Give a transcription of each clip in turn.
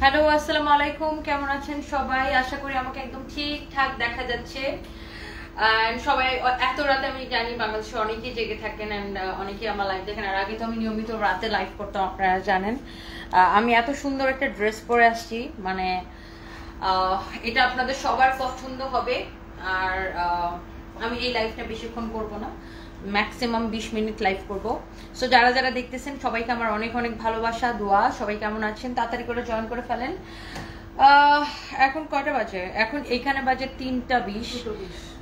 Hello, আসসালামু আলাইকুম। কেমন আছেন সবাই? আশা করি আমাকে একদম ঠিকঠাক দেখা যাচ্ছে। সবাই এত রাতে আমি জানি বাংলাদেশে অনেকেই জেগে থাকেন অ্যান্ড অনেকেই আমার লাইভ দেখেন। আর আগে তো আমি নিয়মিত রাতে লাইভ করতাম, আপনারা জানেন। আমি এত সুন্দর একটা ড্রেস পরে আসছি মানে এটা আপনাদের সবার পছন্দ হবে। আর আমি এই লাইফটা বেশিক্ষণ করব না। ম্যাক্সিমাম বিশ মিনিট লাইভ করব। সো যারা যারা দেখতেছেন সবাইকে আমার অনেক অনেক ভালোবাসা দোয়া সবাই কেমন আছেন? তাড়াতাড়ি করে জয়েন করে ফেলেন। এখন কয়টা বাজে? এখন এইখানে বাজে তিনটা বিশ।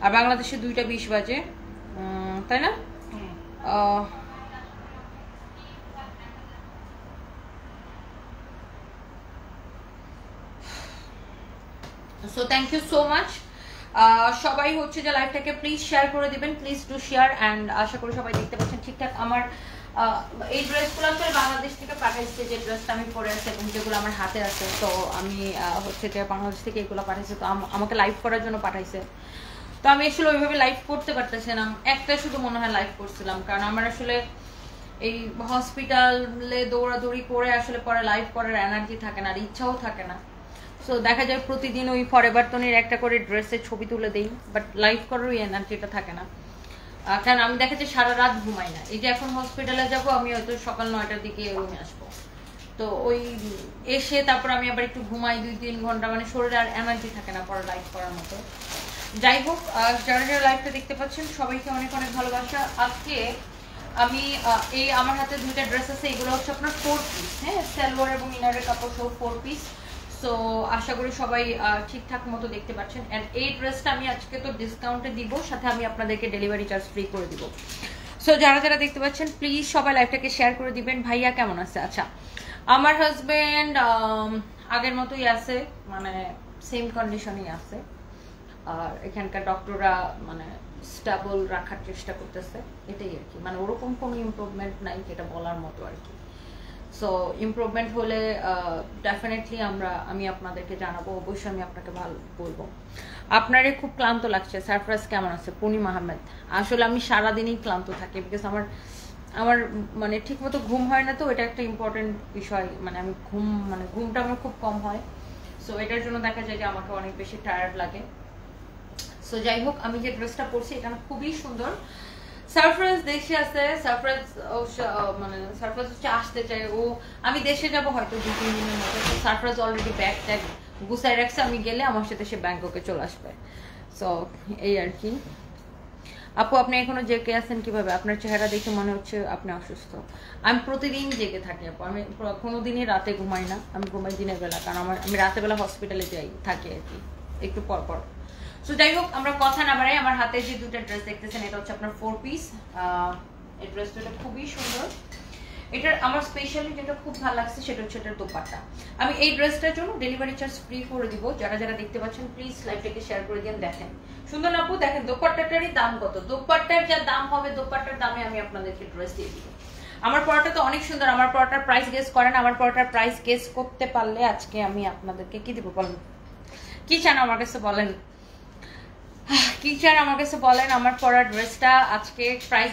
আর বাংলাদেশে দুইটা বিশ বাজে। তাই না? So thank you so much সবাই হচ্ছে যে লাইভটাকে প্লিজ শেয়ার করে দিবেন প্লিজ ডু শেয়ার অ্যান্ড আশা করি সবাই দেখতে পাচ্ছেন ঠিকঠাক। আমার এই ড্রেসগুলো আসলে বাংলাদেশ থেকে পাঠাইছে, যে ড্রেসটা আমি পরে আছি এবং যেগুলো আমার হাতে আছে, তো আমি হচ্ছে যে বাংলাদেশ থেকে এগুলো পাঠাইছে, তো আমাকে লাইভ করার জন্য পাঠাইছে। তো আমি আসলে ওইভাবে লাইভ করতে পারতেছিলাম একটা শুধু মনে হয় লাইভ করছিলাম, কারণ আমার আসলে এই হসপিটালে দৌড়াদৌড়ি করে আসলে পরে লাইভ করার এনার্জি থাকে না আর ইচ্ছাও থাকে না। সো দেখা যায় প্রতিদিন ওই ফরেভার তনির একটা করে ড্রেসের ছবি তুলে দেই বাট লাইভ করার ওই এনার্জিটা থাকে না। কারণ আমি দেখা যায় সারা রাত ঘুমাই না। এই যে এখন হসপিটালে যাব, আমি হয়তো সকাল নয়টার দিকে রুমে আসব। তো ওই এসে তারপর আমি আবার একটু ঘুমাই দুই তিন ঘণ্টা মানে শরীরে আর এনার্জি থাকে না পরে লাইভ করার মতো। যাই হোক যারা যারা লাইভটা দেখতে পাচ্ছেন, সবাইকে অনেক অনেক ভালোবাসা। আজকে আমি এই আমার হাতে দুইটা ড্রেস আছে, এগুলো হচ্ছে আপনার ফোর পিস হ্যাঁ? সালোয়ার এবং ইনারের কাপড় সহ ফোর পিস সো আশা করি সবাই ঠিকঠাক মতো দেখতে পাচ্ছেন। অ্যান্ড এই ড্রেসটা আমি আজকে তো ডিসকাউন্টে দিব, সাথে আমি আপনাদেরকে ডেলিভারি চার্জ ফ্রি করে দিব। সো যারা যারা দেখতে পাচ্ছেন প্লিজ সবাই লাইভটাকে শেয়ার করে দিবেন। ভাইয়া কেমন আছে? আচ্ছা আমার হাজবেন্ড আগের মতোই আছে মানে সেম কন্ডিশনই আছে। আর এখানকার ডক্টররা মানে স্টেবল রাখার চেষ্টা করতেছে। এটাই আর কি। মানে ওরকম কোনো ইম্প্রুভমেন্ট নাই, যেটা বলার মতো আর কি। সো ইমপ্রুভমেন্ট হলে ডেফিনেটলি আমরা, আমি আপনাদেরকে জানাব, অবশ্যই আমি আপনাকে ভালো বলব। আপনারে খুব ক্লান্ত লাগছে। সারপ্রাইজ কেমন আছে? পূর্ণিমা আহমেদ আসলে আমি সারাদিনই ক্লান্ত থাকি বিকজ আমার আমার মানে ঠিক মতো ঘুম হয় না তো, এটা একটা ইম্পর্টেন্ট বিষয়। মানে আমি ঘুম মানে ঘুমটা আমার খুব কম হয়। সো এটার জন্য দেখা যায় যে আমাকে অনেক বেশি টায়ার্ড লাগে। সো যাই হোক, আমি যে ড্রেসটা পরছি, এটা খুবই সুন্দর। সারপ্রাইজ দেশে আছে সারপ্রাইজ মানে সারপ্রাইজ হচ্ছে আসতে চাই, ও, আমি দেশে যাব হয়তো দু, তিন দিনের মধ্যে সারপ্রাইজ অলরেডি ব্যাগ ট্যাগ গুছাই রাখছে, আমি গেলে আমার সাথে সে ব্যাংককে চলে আসবে। সো এই আর কি। আপু, আপনি এখনও জেগে আছেন কীভাবে? আপনার চেহারা দেখে মনে হচ্ছে আপনি অসুস্থ। আমি প্রতিদিন জেগে থাকি, আপু। আমি কোনোদিনই রাতে ঘুমাই না, আমি ঘুমাই দিনের বেলা, কারণ আমার, আমি রাতের বেলা হসপিটালে যাই, থাকি আর কি, একটু পর পর। সো যাই হোক, আমরা কথা না বাড়াই, আমার হাতে যে দুটো ড্রেস দেখতেছেন, এটা হচ্ছে আপনার ফোর পিস এই ড্রেস দুটো খুবই সুন্দর। এটার আমার স্পেশালি যেটা খুব ভালো লাগছে, সেটা হচ্ছে এটার দোপাট্টা। আমি এই ড্রেসটার জন্য ডেলিভারি চার্জ ফ্রি করে দিব। যারা যারা দেখতে পাচ্ছেন প্লিজ লাইভটাকে শেয়ার করে দিন দেখেন। সুন্দর আপু? দেখেন, দোপাট্টাটারই দাম কত? দোপাট্টার যা দাম হবে, দোপাট্টার দামে আমি আপনাদেরকে ড্রেস দিয়ে দিব। আমার পরোটা তো অনেক সুন্দর। আমার পরোটার প্রাইস গেস করেন। আমার পরোটার প্রাইস গেস করতে পারলে আজকে আমি আপনাদেরকে কি দিব বলেন? কি চান আমার কাছে বলেন? কি আমার কাছে বলেন? আমার পরা ড্রেসটা আজকে প্রাইস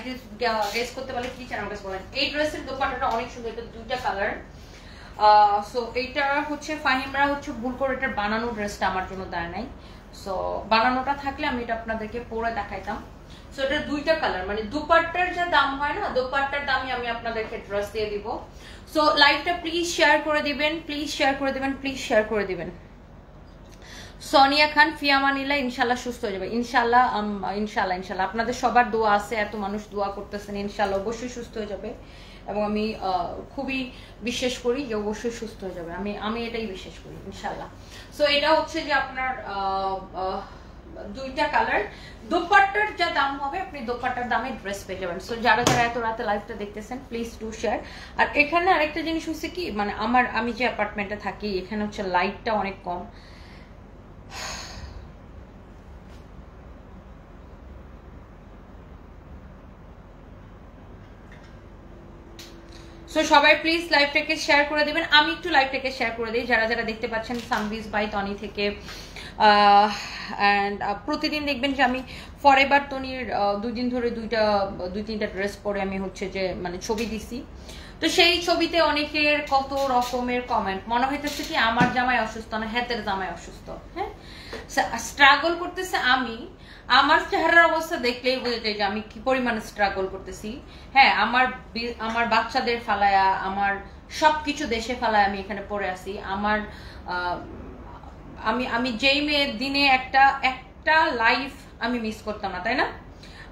গেস করতে পারলে কি আমার কাছে বলেন? এই ড্রেসের দোপাট্টাটা অনেক সুন্দর, এটা দুইটা কালার সো এইটা হচ্ছে ফাহিমরা হচ্ছে ভুল করে এটা বানানো ড্রেসটা আমার জন্য দেয় নাই। সো বানানোটা থাকলে আমি এটা আপনাদেরকে পরে দেখাইতাম। সো এটা দুইটা কালার মানে দুপাট্টার যা দাম হয় না, দুপাট্টার দামই আমি আপনাদেরকে ড্রেস দিয়ে দিব। সো লাইভটা প্লিজ শেয়ার করে দিবেন প্লিজ শেয়ার করে দিবেন প্লিজ শেয়ার করে দিবেন। সোনিয়া খান ফিয়ামানিলা ইনশাল্লাহ সুস্থ হয়ে যাবে। ইনশাল্লাহ ইনশাল্লাহ ইনশাল্লাহ। আপনাদের সবার দোয়া আছে, এত মানুষ দোয়া করতেছেন, ইনশাল্লাহ অবশ্যই সুস্থ হয়ে যাবে। এবং আমি খুবই বিশ্বাস করি যে অবশ্যই সুস্থ হয়ে যাবে। আমি আমি এটাই বিশ্বাস করি, ইনশাল্লাহ। সো এটা হচ্ছে যে আপনার দুইটা কালার দোপাট্টার যা দাম হবে, আপনি দোপাট্টার দামে ড্রেস পেয়ে যাবেন। সো যারা যারা এত রাতে লাইভটা দেখতেছেন প্লিজ টু শেয়ার আর এখানে আরেকটা জিনিস হচ্ছে কি মানে আমার, আমি যে অ্যাপার্টমেন্টে থাকি, এখানে হচ্ছে লাইটটা অনেক কম। সো সবাই প্লিজ লাইভটাকে শেয়ার করে দিবেন। আমি একটু লাইভটাকে শেয়ার করে দিই। যারা যারা দেখতে পাচ্ছেন সানবিজ বাই তনি থেকে অ্যান্ড প্রতিদিন দেখবেন যে আমি ফরেভার তনির দুই দিন ধরে দুইটা, দুই তিনটা ড্রেস পরে আমি হচ্ছে যে মানে ছবি দিছি। তো সেই ছবিতে অনেকের কত রকমের কমেন্ট মনে হইতেছে কি, আমার জামাই অসুস্থ না, হেতের জামাই অসুস্থ হ্যাঁ? স্ট্রাগল করতেছে আমি, আমার চেহারার অবস্থা দেখলেই বোঝা যায় যে আমি কি পরিমাণে স্ট্রাগল করতেছি। হ্যাঁ আমার আমার বাচ্চাদের ফালায়া, আমার সবকিছু দেশে ফালায় আমি এখানে পড়ে আছি। আমার আমি আমি যেই মেয়ে দিনে একটা একটা লাইফ আমি মিস করতাম না, তাই না?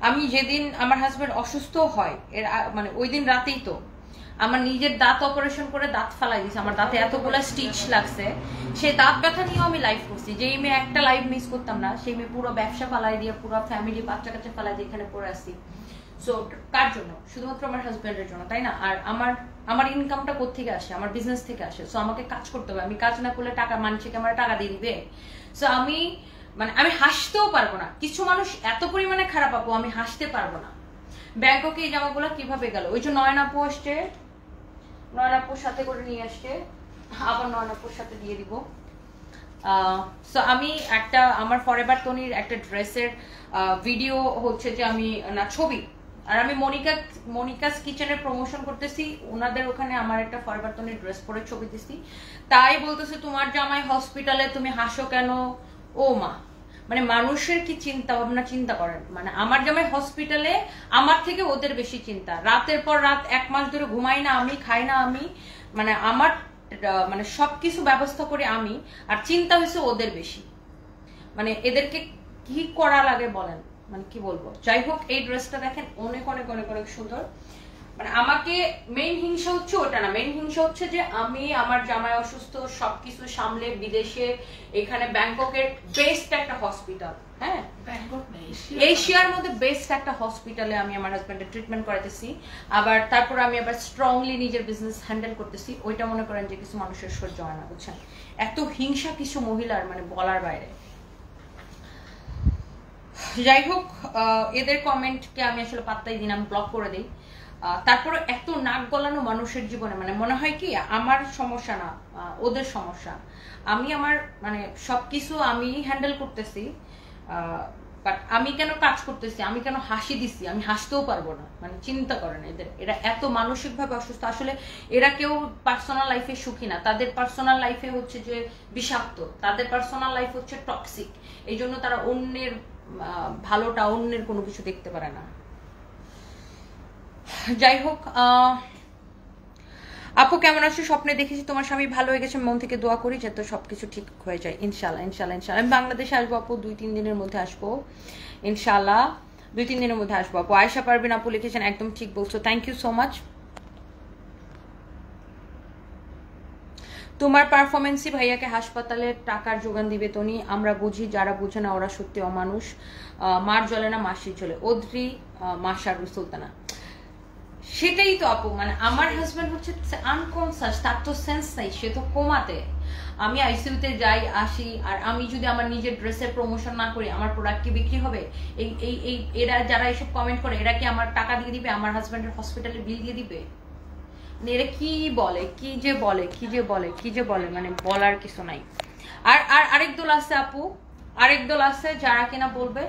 আমি যেদিন আমার হাজবেন্ড অসুস্থ হয়, এর মানে ওই দিন রাতেই তো আমার নিজের দাঁত অপারেশন করে দাঁত ফালাই দিয়েছে আমার দাঁতে এতগুলো স্টিচ লাগছে। সেই দাঁত ব্যথা নিয়েও আমি লাইফ করছি। যেই মেয়ে একটা লাইফ মিস করতাম না, সেই মেয়ে পুরো ব্যবসা ফালাই দিয়ে, পুরো ফ্যামিলি বাচ্চা কাচ্চা ফালাই দিয়ে এখানে পড়ে আসি সো কার জন্য? শুধুমাত্র আমার হাজব্যান্ডের জন্য, তাই না? আর আমার আমার ইনকামটা কোথেকে আসে? আমার বিজনেস থেকে আসে। সো আমাকে কাজ করতে হবে। আমি কাজ না করলে টাকা, মানুষকে আমার টাকা দিয়ে দিবে? সো আমি মানে আমি হাসতেও পারব না। কিছু মানুষ এত পরিমাণে খারাপ আপু, আমি হাসতে পারব না। ব্যাংককে এই জামাগুলো কীভাবে গেল? ওই যে নয়নাপু আসছে। নয়নাপুর সাথে করে নিয়ে আসছে আবার নয়নাপুর সাথে দিয়ে দিব। সো আমি একটা, আমার ফরএভার তনির একটা ড্রেসের ভিডিও হচ্ছে যে আমি, না, ছবি। আর আমি মনিকা, মনিকাস কিচেনের প্রমোশন করতেছি। ওনাদের ওখানে আমার একটা ফরএভার তনির ড্রেস পরে ছবি দিছি। তাই বলতেছে, তোমার জামাই হসপিটালে তুমি হাসো কেন? ও মা। মানে মানুষের কি চিন্তা ভাবনা চিন্তা করেন? মানে আমার জামাই হসপিটালে আমার থেকে ওদের বেশি চিন্তা। রাতের পর রাত এক মাস ধরে ঘুমাই না আমি, খাই না আমি মানে আমার মানে সবকিছু ব্যবস্থা করে আমি, আর চিন্তা হয়েছে ওদের বেশি। মানে এদেরকে কি করা লাগে বলেন? মানে কি বলব? যাই হোক, এই ড্রেসটা দেখেন, অনেক অনেক অনেক অনেক সুন্দর। মানে আমাকে মেইন হিংসা হচ্ছে ওটা না। মেইন হিংসা হচ্ছে যে আমি আমার জামাই অসুস্থ সবকিছু সামলে বিদেশে এখানে ব্যাংককের বেস্ট একটা হসপিটাল হ্যাঁ? এশিয়ার মধ্যে বেস্ট একটা হসপিটালে আমি আমার হাজব্যান্ডের ট্রিটমেন্ট করাতেছি আবার তারপর আমি আবার স্ট্রংলি নিজের বিজনেস হ্যান্ডেল করতেছি। ওইটা মনে করেন যে কিছু মানুষের সহ্য হয় না বুঝছেন? এত হিংসা কিছু মহিলার মানে বলার বাইরে। যাই হোক আহ, এদের কমেন্টকে আমি আসলে পাত্তাই দিন আমি ব্লক করে দিই। তারপরে এত নাক গলানো মানুষের জীবনে মানে মনে হয় কি, আমার সমস্যা না ওদের সমস্যা। আমি আমার মানে সবকিছু আমি হ্যান্ডেল করতেছি বাট আমি কেন কাজ করতেছি, আমি কেন হাসি দিছি, আমি হাসতেও পারব না। মানে চিন্তা করে না এদের, এরা এত মানসিকভাবে অসুস্থ। আসলে এরা কেউ পার্সোনাল লাইফে সুখী না। তাদের পার্সোনাল লাইফে হচ্ছে যে বিষাক্ত। তাদের পার্সোনাল লাইফ হচ্ছে টক্সিক এই জন্য তারা অন্যের ভালোটা অন্যের কোনো কিছু দেখতে পারে না। যাই হোক আপু কেমন আছো? স্বপ্নে দেখেছি তোমার স্বামী ভালো হয়ে গেছে, মন থেকে দোয়া করি যাতে সবকিছু ঠিক হয়ে যায়। ইনশাল্লাহ ইনশাল্লাহ ইনশাল্লাহ আমি বাংলাদেশে আসব আপু, দুই, তিন দিনের মধ্যে আসব। ইনশাল্লাহ দুই, তিন দিনের মধ্যে আসব আপু। আয়সা পারবেন আপু লিখেছেন, একদম ঠিক বলছো। থ্যাংক ইউ সো মাচ তোমার পারফরমেন্সই ভাইয়াকে হাসপাতালে টাকার যোগান দিবে তনি আমরা বুঝি, যারা বুঝে না, ওরা সত্যি অমানুষ। মার জ্বলে না মাসি চলে ওদ্রি মাসার সুলতানা। সেটাই তো আপু মানে আমার হাজব্যান্ড হচ্ছে আনকনসাস তার তো সেন্স নাই, সে তো কোমাতে। আমি আইসিইউতে যাই, আসি, আর আমি যদি আমার নিজের ড্রেসের প্রমোশন না করি, আমার প্রোডাক্ট কি বিক্রি হবে? এই এই এই, এরা যারা এসব কমেন্ট করে, এরা কি আমার টাকা দিয়ে দিবে? আমার হাজব্যান্ডের হসপিটালে বিল দিয়ে দিবে? মানে এরা কি বলে? কি যে বলে? কি যে বলে? কি যে বলে? মানে বলার কিছু নাই। আর আর আরেক দল আছে আপু, আরেক দল আছে যারা কিনা বলবে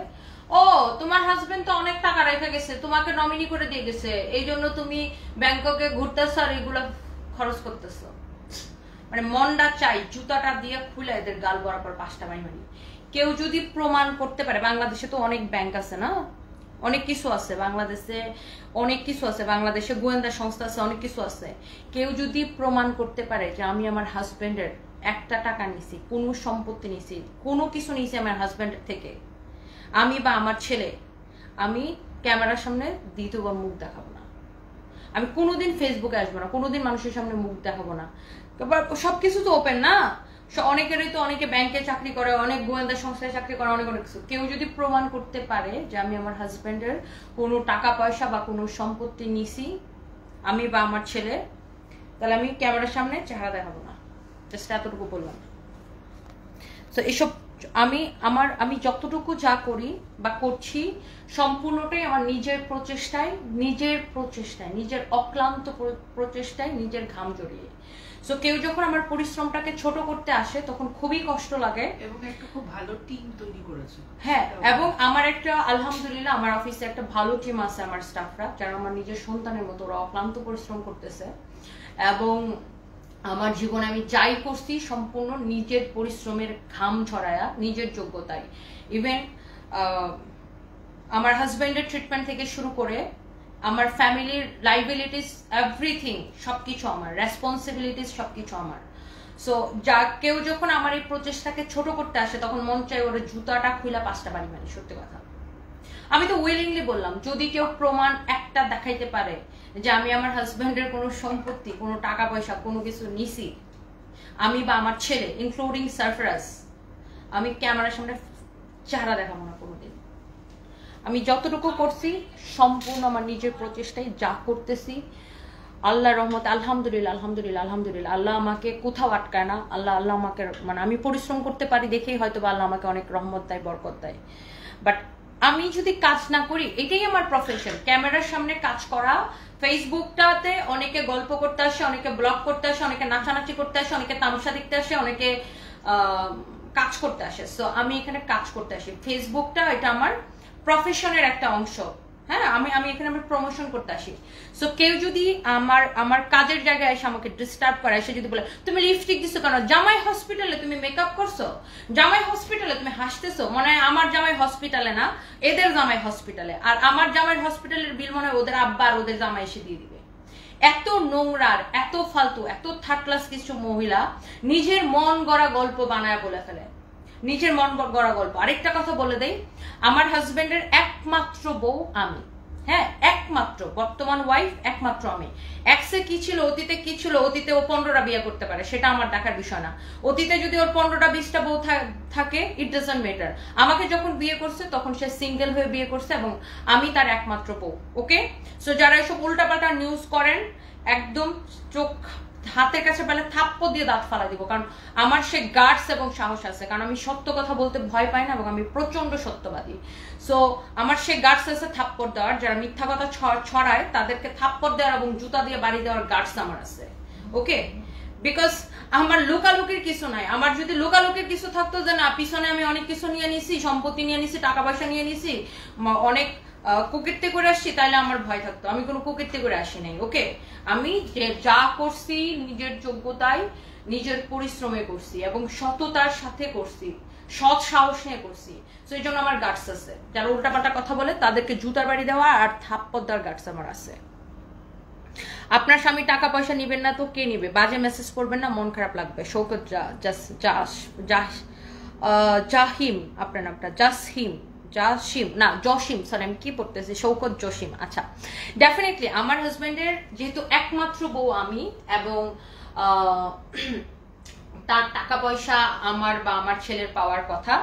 ও, তোমার হাজবেন্ড তো অনেক টাকা রেখে গেছে, তোমাকে নমিনি করে দিয়ে গেছে, এই জন্য তুমি ব্যাংককে ঘুরতেছো আর এগুলো খরচ করতেছো। মানে মনটা চাই, জুতাটা দিয়ে খুলে এদের গাল বরাবর পাঁচটা মারি মারি। কেউ যদি প্রমাণ করতে পারে, বাংলাদেশে তো অনেক ব্যাংক আছে না? অনেক কিছু আছে, বাংলাদেশে অনেক কিছু আছে, বাংলাদেশে গোয়েন্দা সংস্থা আছে, অনেক কিছু আছে। কেউ যদি প্রমাণ করতে পারে যে আমি আমার হাজবেন্ডের একটা টাকা নিছি কোনো সম্পত্তি নিছি কোনো কিছু নিছি আমার হাজবেন্ডের থেকে আমি বা আমার ছেলে, আমি ক্যামেরার সামনে দ্বিতীয়বার মুখ দেখাবো না। আমি কোনোদিন ফেসবুকে আসব না, কোনোদিন মানুষের সামনে মুখ দেখাবো না। এবার সবকিছু তো ওপেন না? অনেকেরই তো অনেকে ব্যাংকে চাকরি করে, অনেক গোয়েন্দা সংস্থায় চাকরি করে, অনেক অনেক কিছু। কেউ যদি প্রমাণ করতে পারে যে আমি আমার হাজব্যান্ডের কোনো টাকা পয়সা বা কোনো সম্পত্তি নিছি, আমি বা আমার ছেলে, তাহলে আমি ক্যামেরার সামনে চেহারা দেখাবো না। জাস্ট এতটুকু বললাম। তো এসব আমি আমার আমি যতটুকু যা করি বা করছি সম্পূর্ণটাই আমার নিজের প্রচেষ্টায় নিজের প্রচেষ্টায় নিজের অক্লান্ত প্রচেষ্টায় নিজের ঘাম জড়িয়ে। সো কেউ যখন আমার পরিশ্রমটাকে ছোট করতে আসে তখন খুবই কষ্ট লাগে। এবং একটা খুব ভালো টিম তৈরি করেছে। হ্যাঁ এবং আমার একটা আলহামদুলিল্লাহ আমার অফিসে একটা ভালো টিম আছে আমার স্টাফরা যারা আমার নিজের সন্তানের মতো ওরা অক্লান্ত পরিশ্রম করতেছে। এবং আমার জীবনে আমি যাই করছি, সম্পূর্ণ নিজের পরিশ্রমের ঘাম ছড়ায়া, নিজের যোগ্যতায়। ইভেন আমার হাজব্যান্ডের ট্রিটমেন্ট থেকে শুরু করে, আমার ফ্যামিলির লাইবিলিটিস এভরিথিং সবকিছু আমার রেসপন্সিবিলিটিস সবকিছু আমার। সো যা কেউ যখন আমার এই প্রচেষ্টাকে ছোট করতে আসে, তখন মন চাই ওর জুতাটা খুলা পাঁচটা বাড়ি মানে সত্যি কথা। আমি তো উইলিংলি বললাম, যদি কেউ প্রমাণ একটা দেখাইতে পারে যে আমি আমার হাজব্যান্ডের কোনো সম্পত্তি, কোনো টাকা পয়সা কোনো কিছু নিছি। আমি বা আমার ছেলে ইনক্লুডিং সারফরাজ আমি ক্যামেরার সামনে চেহারা দেখাবো না কোনোদিন। আমি যতটুকু করছি, সম্পূর্ণ আমার নিজের প্রচেষ্টায় যা করতেছি আল্লাহ রহমত আলহামদুলিল্লাহ আলহামদুলিল্লাহ আলহামদুলিল্লাহ। আল্লাহ আমাকে কোথাও আটকায় না। আল্লাহ আল্লাহ আমাকে মানে আমি পরিশ্রম করতে পারি দেখেই হয়তো বা আল্লাহ আমাকে অনেক রহমত দেয়, বরকত দেয়। বাট আমি যদি কাজ না করি, এটাই আমার প্রফেশন ক্যামেরার সামনে কাজ করা ফেসবুকটাতে অনেকে গল্প করতে আসে, অনেকে ব্লগ করতে আসে, অনেকে নাচানাচি করতে আসে, অনেকে তামসা দেখতে আসে, অনেকে কাজ করতে আসে। সো আমি এখানে কাজ করতে আসি। ফেসবুকটা এটা আমার প্রফেশনের একটা অংশ। হ্যাঁ আমি আমি এখানে আমার প্রমোশন করতে আসি। সো কেউ যদি আমার আমার কাজের জায়গায় এসে আমাকে ডিস্টার্ব করে এসে যদি বলে, তুমি লিপস্টিক দিছো কেন? জামাই হসপিটালে তুমি মেকআপ করছ? জামাই হসপিটালে তুমি হাসতেছো? মনে হয় আমার জামাই হসপিটালে না, এদের জামাই হসপিটালে আর আমার জামাই হসপিটালের বিল মনে হয় ওদের আব্বা আর ওদের জামাই এসে দিয়ে দিবে। এত নোংরার, এত ফালতু, এত থার্ড ক্লাস কিছু মহিলা নিজের মন গড়া গল্প বানায় বলে ফেলে। নিজের মন গড়া গল্প। আরেকটা কথা বলে দেই, আমার হাজবেন্ডের একমাত্র বউ আমি। হ্যাঁ একমাত্র, বর্তমান ওয়াইফ একমাত্র আমি। এক্সে কি ছিল, অতীতে কি ছিল, অতীতে ও পনেরোটা বিয়ে করতে পারে, সেটা আমার দেখার বিষয় না। অতীতে যদি ওর পনেরোটা বিশটা বউ থাকে ইট ডাজন্ট ম্যাটার আমাকে যখন বিয়ে করছে, তখন সে সিঙ্গেল হয়ে বিয়ে করছে এবং আমি তার একমাত্র বউ ওকে সো যারা এসব উল্টাপাল্টা নিউজ করেন, একদম চোখ হাতের কাছে পেলে থাপ্প দিয়ে দাঁত ফালা দিব, কারণ আমার সে গার্ডস এবং সাহস আছে। কারণ আমি সত্য কথা বলতে ভয় পাই না এবং আমি প্রচণ্ড সত্যবাদী। সো আমার সে গার্ডস আছে থাপ্পড় দেওয়ার, যারা মিথ্যা কথা ছড়ায়, তাদেরকে থাপ্পড় দেওয়ার এবং জুতা দিয়ে বাড়ি দেওয়ার গার্ডস আমার আছে। ওকে বিকজ আমার লোকালোকের কিছু নাই। আমার যদি লোকালোকের কিছু থাকতো যে না, পিছনে আমি অনেক কিছু নিয়ে নিছি, সম্পত্তি নিয়ে নিছি, টাকা পয়সা নিয়ে নিছি অনেক কুকিরতে করে আসছি তাহলে আমার ভয় থাকতো। আমি কোনো কুকিরতে করে আসি নাই, ওকে? আমি যে করছি, নিজের যোগ্যতায়, নিজের পরিশ্রমে করছি এবং সততার সাথে করছি, সৎ সাহস নিয়ে করছি। তো এই জন্য আমার গার্ডস আছে। যারা উল্টাপাল্টা কথা বলে, তাদেরকে জুতার বাড়ি দেওয়া আর থাপ্পর দেওয়ার গার্ডস আমার আছে। আপনার স্বামী টাকা পয়সা নিবেন না তো কে নিবে? বাজে মেসেজ করবেন না, মন খারাপ লাগবে। শৌকত জাহিম, আপনার নামটা, জাসহিম। জাসিম না জসিম সরি আমি কি পড়তেছি? শৌকত জসিম আচ্ছা। ডেফিনেটলি আমার হাজব্যান্ডের যেহেতু একমাত্র বউ আমি, এবং তার টাকা পয়সা আমার বা আমার ছেলের পাওয়ার কথা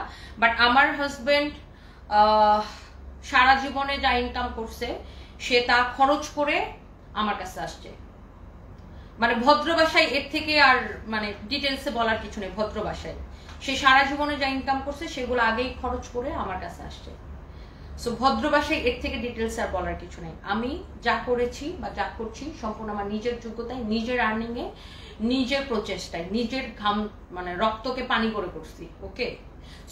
বাট আমার হাজব্যান্ড সারা জীবনে যা ইনকাম করছে, সে তা খরচ করে আমার কাছে আসছে। মানে ভদ্র ভাষায় এর থেকে আর মানে ডিটেলসে বলার কিছু নেই, ভদ্র ভাষায়। সে সারা জীবনে যা ইনকাম করছে, সেগুলো আগেই খরচ করে আমার কাছে আসছে। সো ভদ্র ভাষায় এর থেকে ডিটেলস আর বলার কিছু নেই। আমি যা করেছি বা যা করছি সম্পূর্ণ আমার নিজের যোগ্যতায়, নিজের আর্নিংয়ে নিজের প্রচেষ্টায়, নিজের ঘাম মানে রক্তকে পানি করে করছি ওকে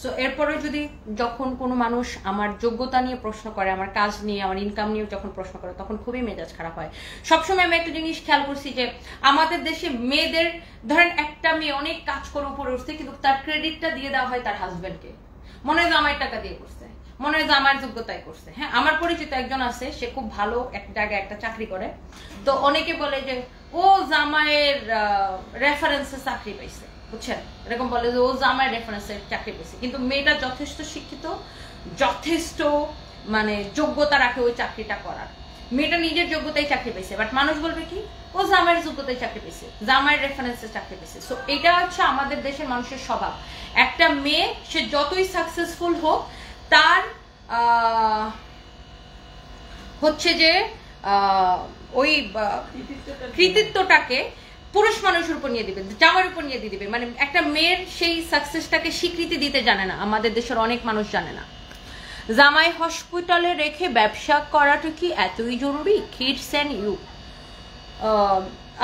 সো এরপরে যদি যখন কোনো মানুষ আমার যোগ্যতা নিয়ে প্রশ্ন করে, আমার কাজ নিয়ে, আমার ইনকাম নিয়ে যখন প্রশ্ন করে, তখন খুবই মেজাজ খারাপ হয়। সবসময় আমি একটা জিনিস খেয়াল করছি যে, আমাদের দেশে মেয়েদের, ধরেন একটা মেয়ে অনেক কাজ করে উপরে উঠছে, কিন্তু তার ক্রেডিটটা দিয়ে দেওয়া হয় তার হাজব্যান্ডকে মনে হয় জামাইয়ের টাকা দিয়ে করছে। মনে হয় জামাইয়ের যোগ্যতায় করছে। হ্যাঁ আমার পরিচিত একজন আছে, সে খুব ভালো এক জায়গায় একটা চাকরি করে। তো অনেকে বলে যে, ও জামাইয়ের রেফারেন্সে চাকরি পাইছে। বুঝছেন? এরকম বলে যে ও জামাই রেফারেন্সে চাকরি পেয়েছে। কিন্তু মেয়েটা যথেষ্ট শিক্ষিত, যথেষ্ট মানে যোগ্যতা রাখে ওই চাকরিটা করার। মেয়েটা নিজের যোগ্যতায় চাকরি পেয়েছে বাট মানুষ বলবে কি ও জামাইয়ের যোগ্যতায় চাকরি পেয়েছে জামাইয়ের রেফারেন্সে চাকরি পেয়েছে। সো এটা হচ্ছে আমাদের দেশের মানুষের স্বভাব। একটা মেয়ে, সে যতই সাকসেসফুল হোক, তার হচ্ছে যে ওই কৃতিত্বটাকে পুরুষ মানুষের উপর নিয়ে দিবে জামার উপর নিয়ে দিয়ে দিবে মানে একটা মেয়ের সেই সাকসেসটাকে স্বীকৃতি দিতে জানে না। আমাদের দেশের অনেক মানুষ জানে না। জামাই হসপিটালে রেখে ব্যবসা করাটা কি এতই জরুরি? কিডস অ্যান্ড ইউ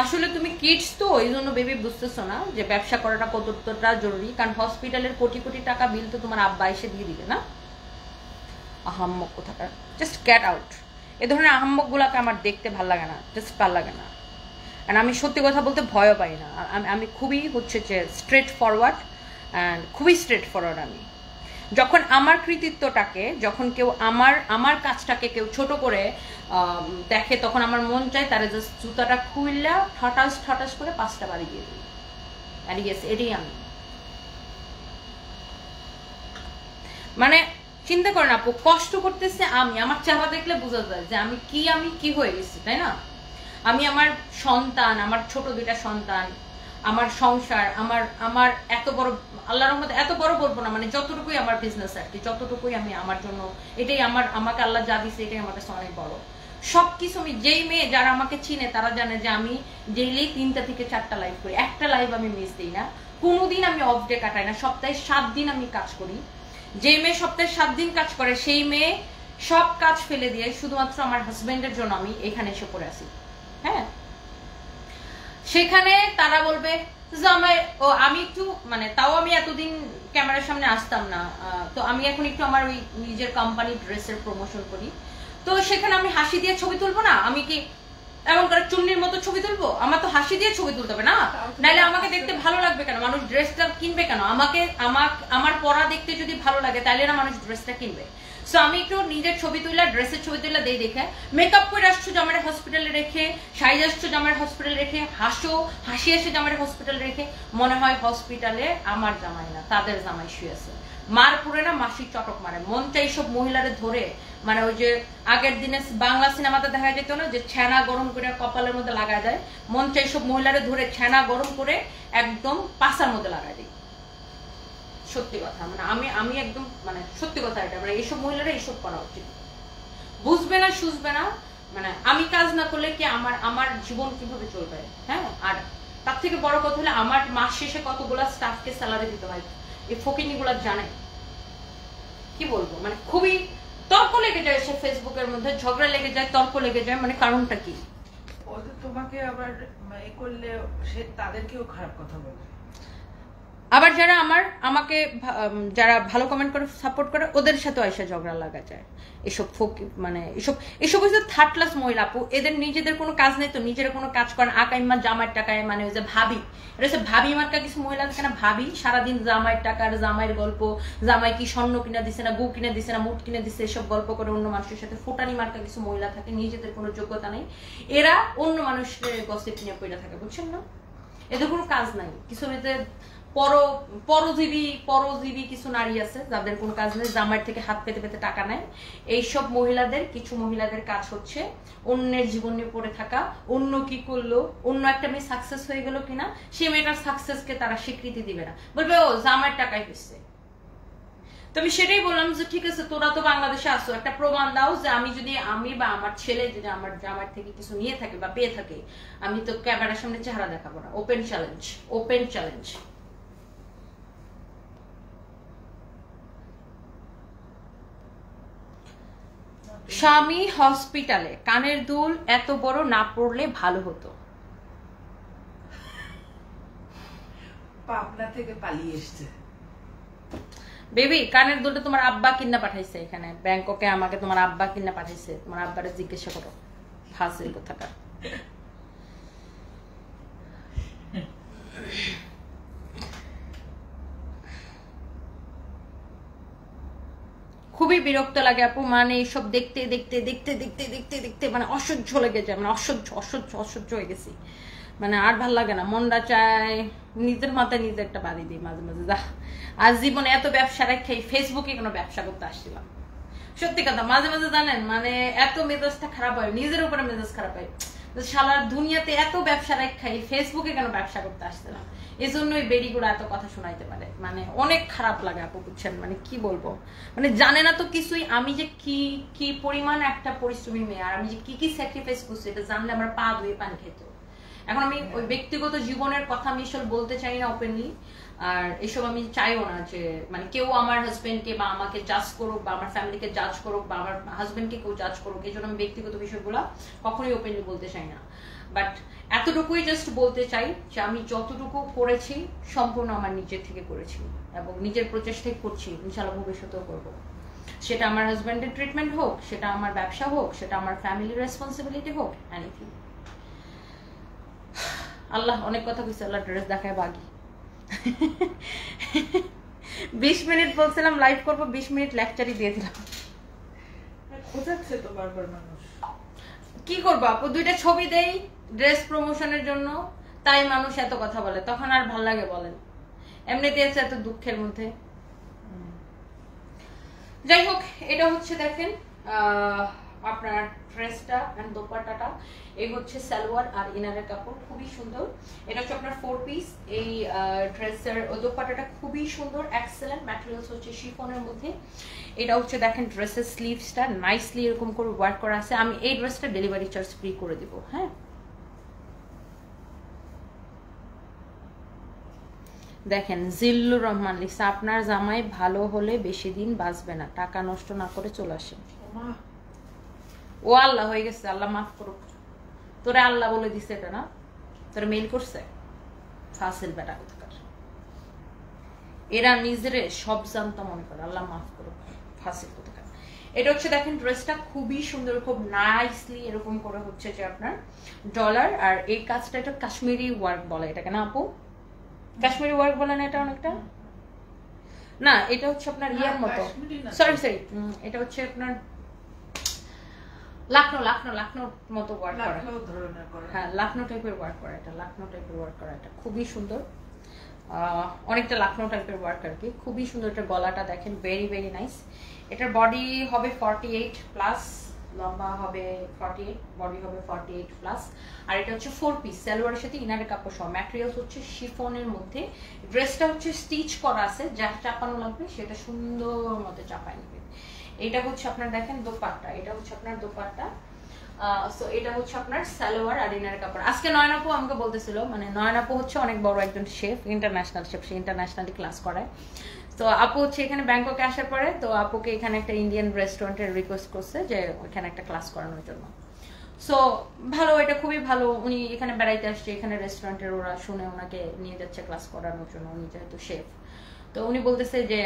আসলে তুমি কিডস তো ওই জন্য বেবি বুঝতেছো না যে ব্যবসা করাটা কতটা জরুরি। কারণ হসপিটালের কোটি কোটি টাকা বিল তো তোমার আব্বা এসে দিয়ে দিবে না? আহাম্মক কোথাকার জাস্ট গ্যাট আউট এ ধরনের আহাম্মক গুলাকে আমার দেখতে ভালো লাগে না। জাস্ট ভালো লাগে না। অ্যান্ড আমি সত্যি কথা বলতে ভয়ও পাই না। আমি খুবই হচ্ছে যে স্ট্রেট ফরওয়ার্ড অ্যান্ড খুবই স্ট্রেট ফরওয়ার্ড আমি। যখন আমার কৃতিত্বটাকে, যখন কেউ আমার আমার কাজটাকে কেউ ছোট করে দেখে, তখন আমার মন চায় তারা জাস্ট জুতাটা খুললা ঠটাস ঠটাস করে পাঁচটা বাড়ি দিয়ে দিই অ্যান্ড ইয়েস এটাই আমি। মানে চিন্তা করেন আপু, কষ্ট করতেছে আমি, আমার চেহারা দেখলে বোঝা যায় যে আমি কি আমি কি হয়ে গেছি, তাই না? আমি আমার সন্তান, আমার ছোট দুইটা সন্তান, আমার সংসার, আমার আমার এত বড়, আল্লাহর রহমতে এত বড় বলব না মানে যতটুকুই আমার বিজনেস আর কি, যতটুকুই আমি আমার জন্য, এটাই আমার, আমাকে আল্লাহ যা দিছে এটাই আমার কাছে অনেক বড়। সবকিছু আমি, যেই মেয়ে যারা আমাকে চিনে, তারা জানে যে আমি ডেইলি তিনটা থেকে চারটা লাইভ করি। একটা লাইভ আমি মিস দিই না। কোনোদিন আমি অফ ডে কাটাই না, সপ্তাহে সাত দিন আমি কাজ করি। যে মেয়ে সপ্তাহে সাত দিন কাজ করে, সেই মেয়ে সব কাজ ফেলে দিয়ে শুধুমাত্র আমার হাজবেন্ডের জন্য আমি এখানে এসে পড়ে আছি। হ্যাঁ। সেখানে তারা বলবে জামাই ও আমি একটু মানে তাও আমি এতদিন ক্যামেরার সামনে আসতাম না তো আমি এখন একটু আমার ওই নিজের কোম্পানি ড্রেসের প্রমোশন করি। তো সেখানে আমি হাসি দিয়ে ছবি তুলবো না? আমি কি এমন করে চুন্নির মতো ছবি তুলবো? আমার তো হাসি দিয়ে ছবি তুলতে হবে না? নাহলে আমাকে দেখতে ভালো লাগবে কেন? মানুষ ড্রেসটা কিনবে কেন? আমাকে আমাকে আমার পরা দেখতে যদি ভালো লাগে তাহলে না মানুষ ড্রেসটা কিনবে? সো আমি একটু নিজের ছবি ড্রেসের ছবি দেই দেখে। মেকআপ করে আসছো জামার হসপিটালে রেখে সাইজ আসছো জামার হসপিটালে রেখে, হাসো, হাসি জামার হসপিটালে রেখে, মনে হয় হসপিটালে আমার জামাই না, তাদের জামাই মার পুরে না মাসিক চটক মারে। মন চাই সব মহিলারে ধরে মানে ওই যে আগের দিনে বাংলা সিনেমাতে দেখা যেত না যে ছ্যানা গরম করে কপালের মধ্যে লাগায় দেয়। মন চাই সব মহিলারে ধরে ছ্যানা গরম করে একদম পাশার মধ্যে লাগায় দিই সত্যি কথা মানে আমি আমি একদম মানে সত্যি কথা এটা মানে এইসব মহিলারা এইসব করা উচিত। বুঝবে না, সুঝবে না মানে আমি কাজ না করলে কি আমার আমার জীবন কীভাবে চলবে হ্যাঁ? আর তার থেকে বড় কথা হলো আমার মাস শেষে কতগুলা স্টাফকে স্যালারি দিতে হয়, এই ফকিনি গুলা জানে। কি বলব? মানে খুবই তর্ক লেগে যায় সে ফেসবুকের মধ্যে, ঝগড়া লেগে যায়, তর্ক লেগে যায় মানে কারণটা কি? তোমাকে আবার করলে সে তাদেরকেও খারাপ কথা বলে। আবার যারা আমার, আমাকে যারা ভালো কমেন্ট করে সাপোর্ট করে, ওদের সাথে এসে ঝগড়া লাগা যায়। এসব ফকি মানে এসব এসব হচ্ছে থার্ড ক্লাস মহিলা আপু। এদের নিজেদের কোনো কাজ নেই তো, নিজের কোনো কাজ করেন। আকাইমা জামাইয়ের টাকায় মানে ওই যে ভাবি। এটা হচ্ছে ভাবি মার্কা কিছু মহিলা থাকে না, ভাবি। সারাদিন জামাইয়ের টাকার জামাইয়ের গল্প। জামাই কি স্বর্ণ কিনা দিছে না বউ কিনে দিছে না মুঠ কিনে দিছে, এসব গল্প করে অন্য মানুষের সাথে ফোটানি মার্কা কিছু মহিলা থাকে, নিজেদের কোনো যোগ্যতা নেই। এরা অন্য মানুষের গসিপ নিয়ে পড়ে থাকে, বুঝছেন না? এদের কোনো কাজ নাই। কিছু এদের পর, পরজীবী পরজীবী কিছু নারী আছে, যাদের কোনো কাজ নেই জামাইয়ের থেকে হাত পেতে পেতে টাকা নেয়। এইসব মহিলাদের, কিছু মহিলাদের কাজ হচ্ছে অন্যের জীবন নিয়ে পড়ে থাকা, অন্য কি করল, অন্য একটা মেয়ে সাকসেস হয়ে গেল কিনা সে মেয়েটার সাকসেসকে তারা স্বীকৃতি দিবে না। বলবে, ও, জামাইয়ের টাকায় হচ্ছে তো আমি সেটাই বললাম যে, ঠিক আছে, তোরা তো বাংলাদেশে আসো একটা প্রমাণ দাও যে আমি যদি আমি বা আমার ছেলে যদি আমার জামার থেকে কিছু নিয়ে থাকে বা পেয়ে থাকে, আমি তো ক্যামেরার সামনে চেহারা দেখাবো না। ওপেন চ্যালেঞ্জ ওপেন চ্যালেঞ্জ স্বামী হসপিটালে কানের দুল এত বড় না পড়লে ভালো হতো। পাবনা থেকে পালিয়ে এসছে। বেবি কানের দুলটা তোমার আব্বা কিনা পাঠাইছে এখানে। ব্যাংককে আমাকে তোমার আব্বা কিনা পাঠাইছে। তোমার আব্বারে জিজ্ঞাসা করো। ফাসিল কোথাকার। খুবই বিরক্ত লাগে আপু মানে এইসব দেখতে দেখতে দেখতে দেখতে দেখতে দেখতে মানে অসহ্য লেগে যায় মানে অসহ্য অসহ্য অসহ্য হয়ে গেছি। মানে আর ভালো লাগে না, মনটা চায় নিজের মাথায় নিজে একটা বাড়ি দিই মাঝে মাঝে যা আজ জীবনে এত ব্যবসা রেখে ফেসবুকে কোনো ব্যবসা করতে আসছিলাম। সত্যি কথা, মাঝে মাঝে জানেন মানে এত মেজাজটা খারাপ হয়, নিজের উপরে মেজাজ খারাপ হয়। শালার দুনিয়াতে এত ব্যবসা রেখাই ফেসবুকে কেন ব্যবসা করতে আসছিলাম। এই জন্যই বেরিগুলো এত কথা শোনাইতে পারে। মানে অনেক খারাপ লাগে আপু, বুঝছেন? মানে কি বলব? মানে জানে না তো কিছুই আমি যে কি কি পরিমাণ একটা পরিশ্রমী মেয়ে, আর আমি যে কি কি স্যাক্রিফাইস করছি, এটা জানলে আমার পা ধুয়ে পানি খেত এখন আমি ওই ব্যক্তিগত জীবনের কথা আমি এসব বলতে চাই না ওপেনলি আর এসব আমি চাইও না যে মানে কেউ আমার হাজবেন্ডকে বা আমাকে জাজ করুক, বা আমার ফ্যামিলিকে জাজ করুক, বা আমার হাজবেন্ডকে কেউ জাজ করুক, এই জন্য আমি ব্যক্তিগত বিষয়গুলো কখনোই ওপেনলি বলতে চাই না। বাট এতটুকুই জাস্ট বলতে চাই যে আমি যতটুকু করেছি সম্পূর্ণ আমার নিজের থেকে করেছি এবং নিজের প্রচেষ্টাই করছি ইনশাল্লাহ ভবিষ্যতেও করব। সেটা আমার হাজব্যান্ডের ট্রিটমেন্ট হোক সেটা আমার ব্যবসা হোক সেটা আমার ফ্যামিলির রেসপন্সিবিলিটি হোক এনিথিং আল্লাহ অনেক কথা কইছে আল্লাহ ড্রেস দেখায় বাগি। বিশ মিনিট বলছিলাম লাইভ করব বিশ মিনিট লেকচারই দিয়ে দিলাম। খোঁজাচ্ছে তো বারবার মানুষ? কি করব আপু? দুইটা ছবি দেই। ড্রেস প্রমোশনের জন্য তাই মানুষ এত কথা বলে, তখন আর ভালো লাগে বলেন। এমনিতে আছে এত দুঃখের মধ্যে। যাই হোক, এটা হচ্ছে দেখেন আপনার ড্রেসটা অ্যান্ড দোপাট্টাটা। এই হচ্ছে সালোয়ার আর ইনারের কাপড়, খুবই সুন্দর। এটা হচ্ছে আপনার ফোর পিস এই ড্রেসের দোপাট্টাটা খুবই সুন্দর এক্সেলেন্ট ম্যাটেরিয়ালস হচ্ছে শিফনের মধ্যে। এটা হচ্ছে দেখেন ড্রেসের স্লিভসটা নাইসলি এরকম করে ওয়ার্ক করা আছে। আমি এই ড্রেসটা ডেলিভারি চার্জ ফ্রি করে দেবো হ্যাঁ? দেখেন, জিল্লুর রহমান লিসা আপনার জামাই ভালো হলে বেশি দিন বাঁচবে না, টাকা নষ্ট না করে চলে ওমা ও আল্লাহ হয়ে গেছে, আল্লাহ মাফ করুক। তোরে আল্লাহ বলে দিছে এটা না? তোরে মেল করছে? ফাসিল বেটা কোথাকার এরা নিজেরে সব জানতা মনে করে, আল্লাহ মাফ করুক, ফাসিল কোথাকার এটা হচ্ছে, দেখেন, ড্রেসটা খুবই সুন্দর, খুব নাইসলি এরকম করে হচ্ছে যে আপনার ডলার আর এই কাজটা এটা কাশ্মীরি ওয়ার্ক বলে এটাকে না আপু? কাশ্মীরি ওয়ার্ক বলে না এটা অনেকটা? না এটা হচ্ছে আপনার ইয়ার মতো। সরি সরি এটা হচ্ছে আপনার লাখনো লাখনো লাখনোর মতো ওয়ার্ক করা। হ্যাঁ লাখনো টাইপের ওয়ার্ক করা এটা লাখনো টাইপের ওয়ার্ক করা এটা। খুবই সুন্দর। অনেকটা লাখনো টাইপের ওয়ার্ক আর কি। খুবই সুন্দর এটা গলাটা দেখেন ভেরি ভেরি নাইস এটার বডি হবে ফর্টি এইট প্লাস লম্বা হবে ফর্টি এইট বডি হবে ফর্টি এইট প্লাস আর এটা হচ্ছে ফোর পিস সালোয়ারের সাথে ইনারের কাপড় সহ। ম্যাটেরিয়ালস হচ্ছে শিফনের মধ্যে। ড্রেসটা হচ্ছে স্টিচ করা আছে, যা চাপানো লাগবে, সেটা সুন্দর মতো চাপায় নেবে। এটা হচ্ছে আপনার দেখেন দোপাট্টা, এটা হচ্ছে আপনার দোপাট্টা। সো এটা হচ্ছে আপনার সালোয়ার আর ইনার কাপড়। আজকে নয়নাপু আমাকে বলতেছিল মানে নয়নাপু হচ্ছে অনেক বড় একজন শেফ ইন্টারন্যাশনাল শেফ সে ইন্টারন্যাশনালি ক্লাস করায়। তো আপু হচ্ছে এখানে ব্যাংককে আসার পরে, তো আপুকে এখানে একটা ইন্ডিয়ান রেস্টুরেন্টের রিকোয়েস্ট করছে যে ওইখানে একটা ক্লাস করানোর জন্য। সো ভালো, এটা খুবই ভালো। উনি এখানে বেড়াইতে আসছে, এখানে রেস্টুরেন্টের ওরা শুনে ওনাকে নিয়ে যাচ্ছে ক্লাস করানোর জন্য, উনি যেহেতু শেফ তো উনি বলতেছে যে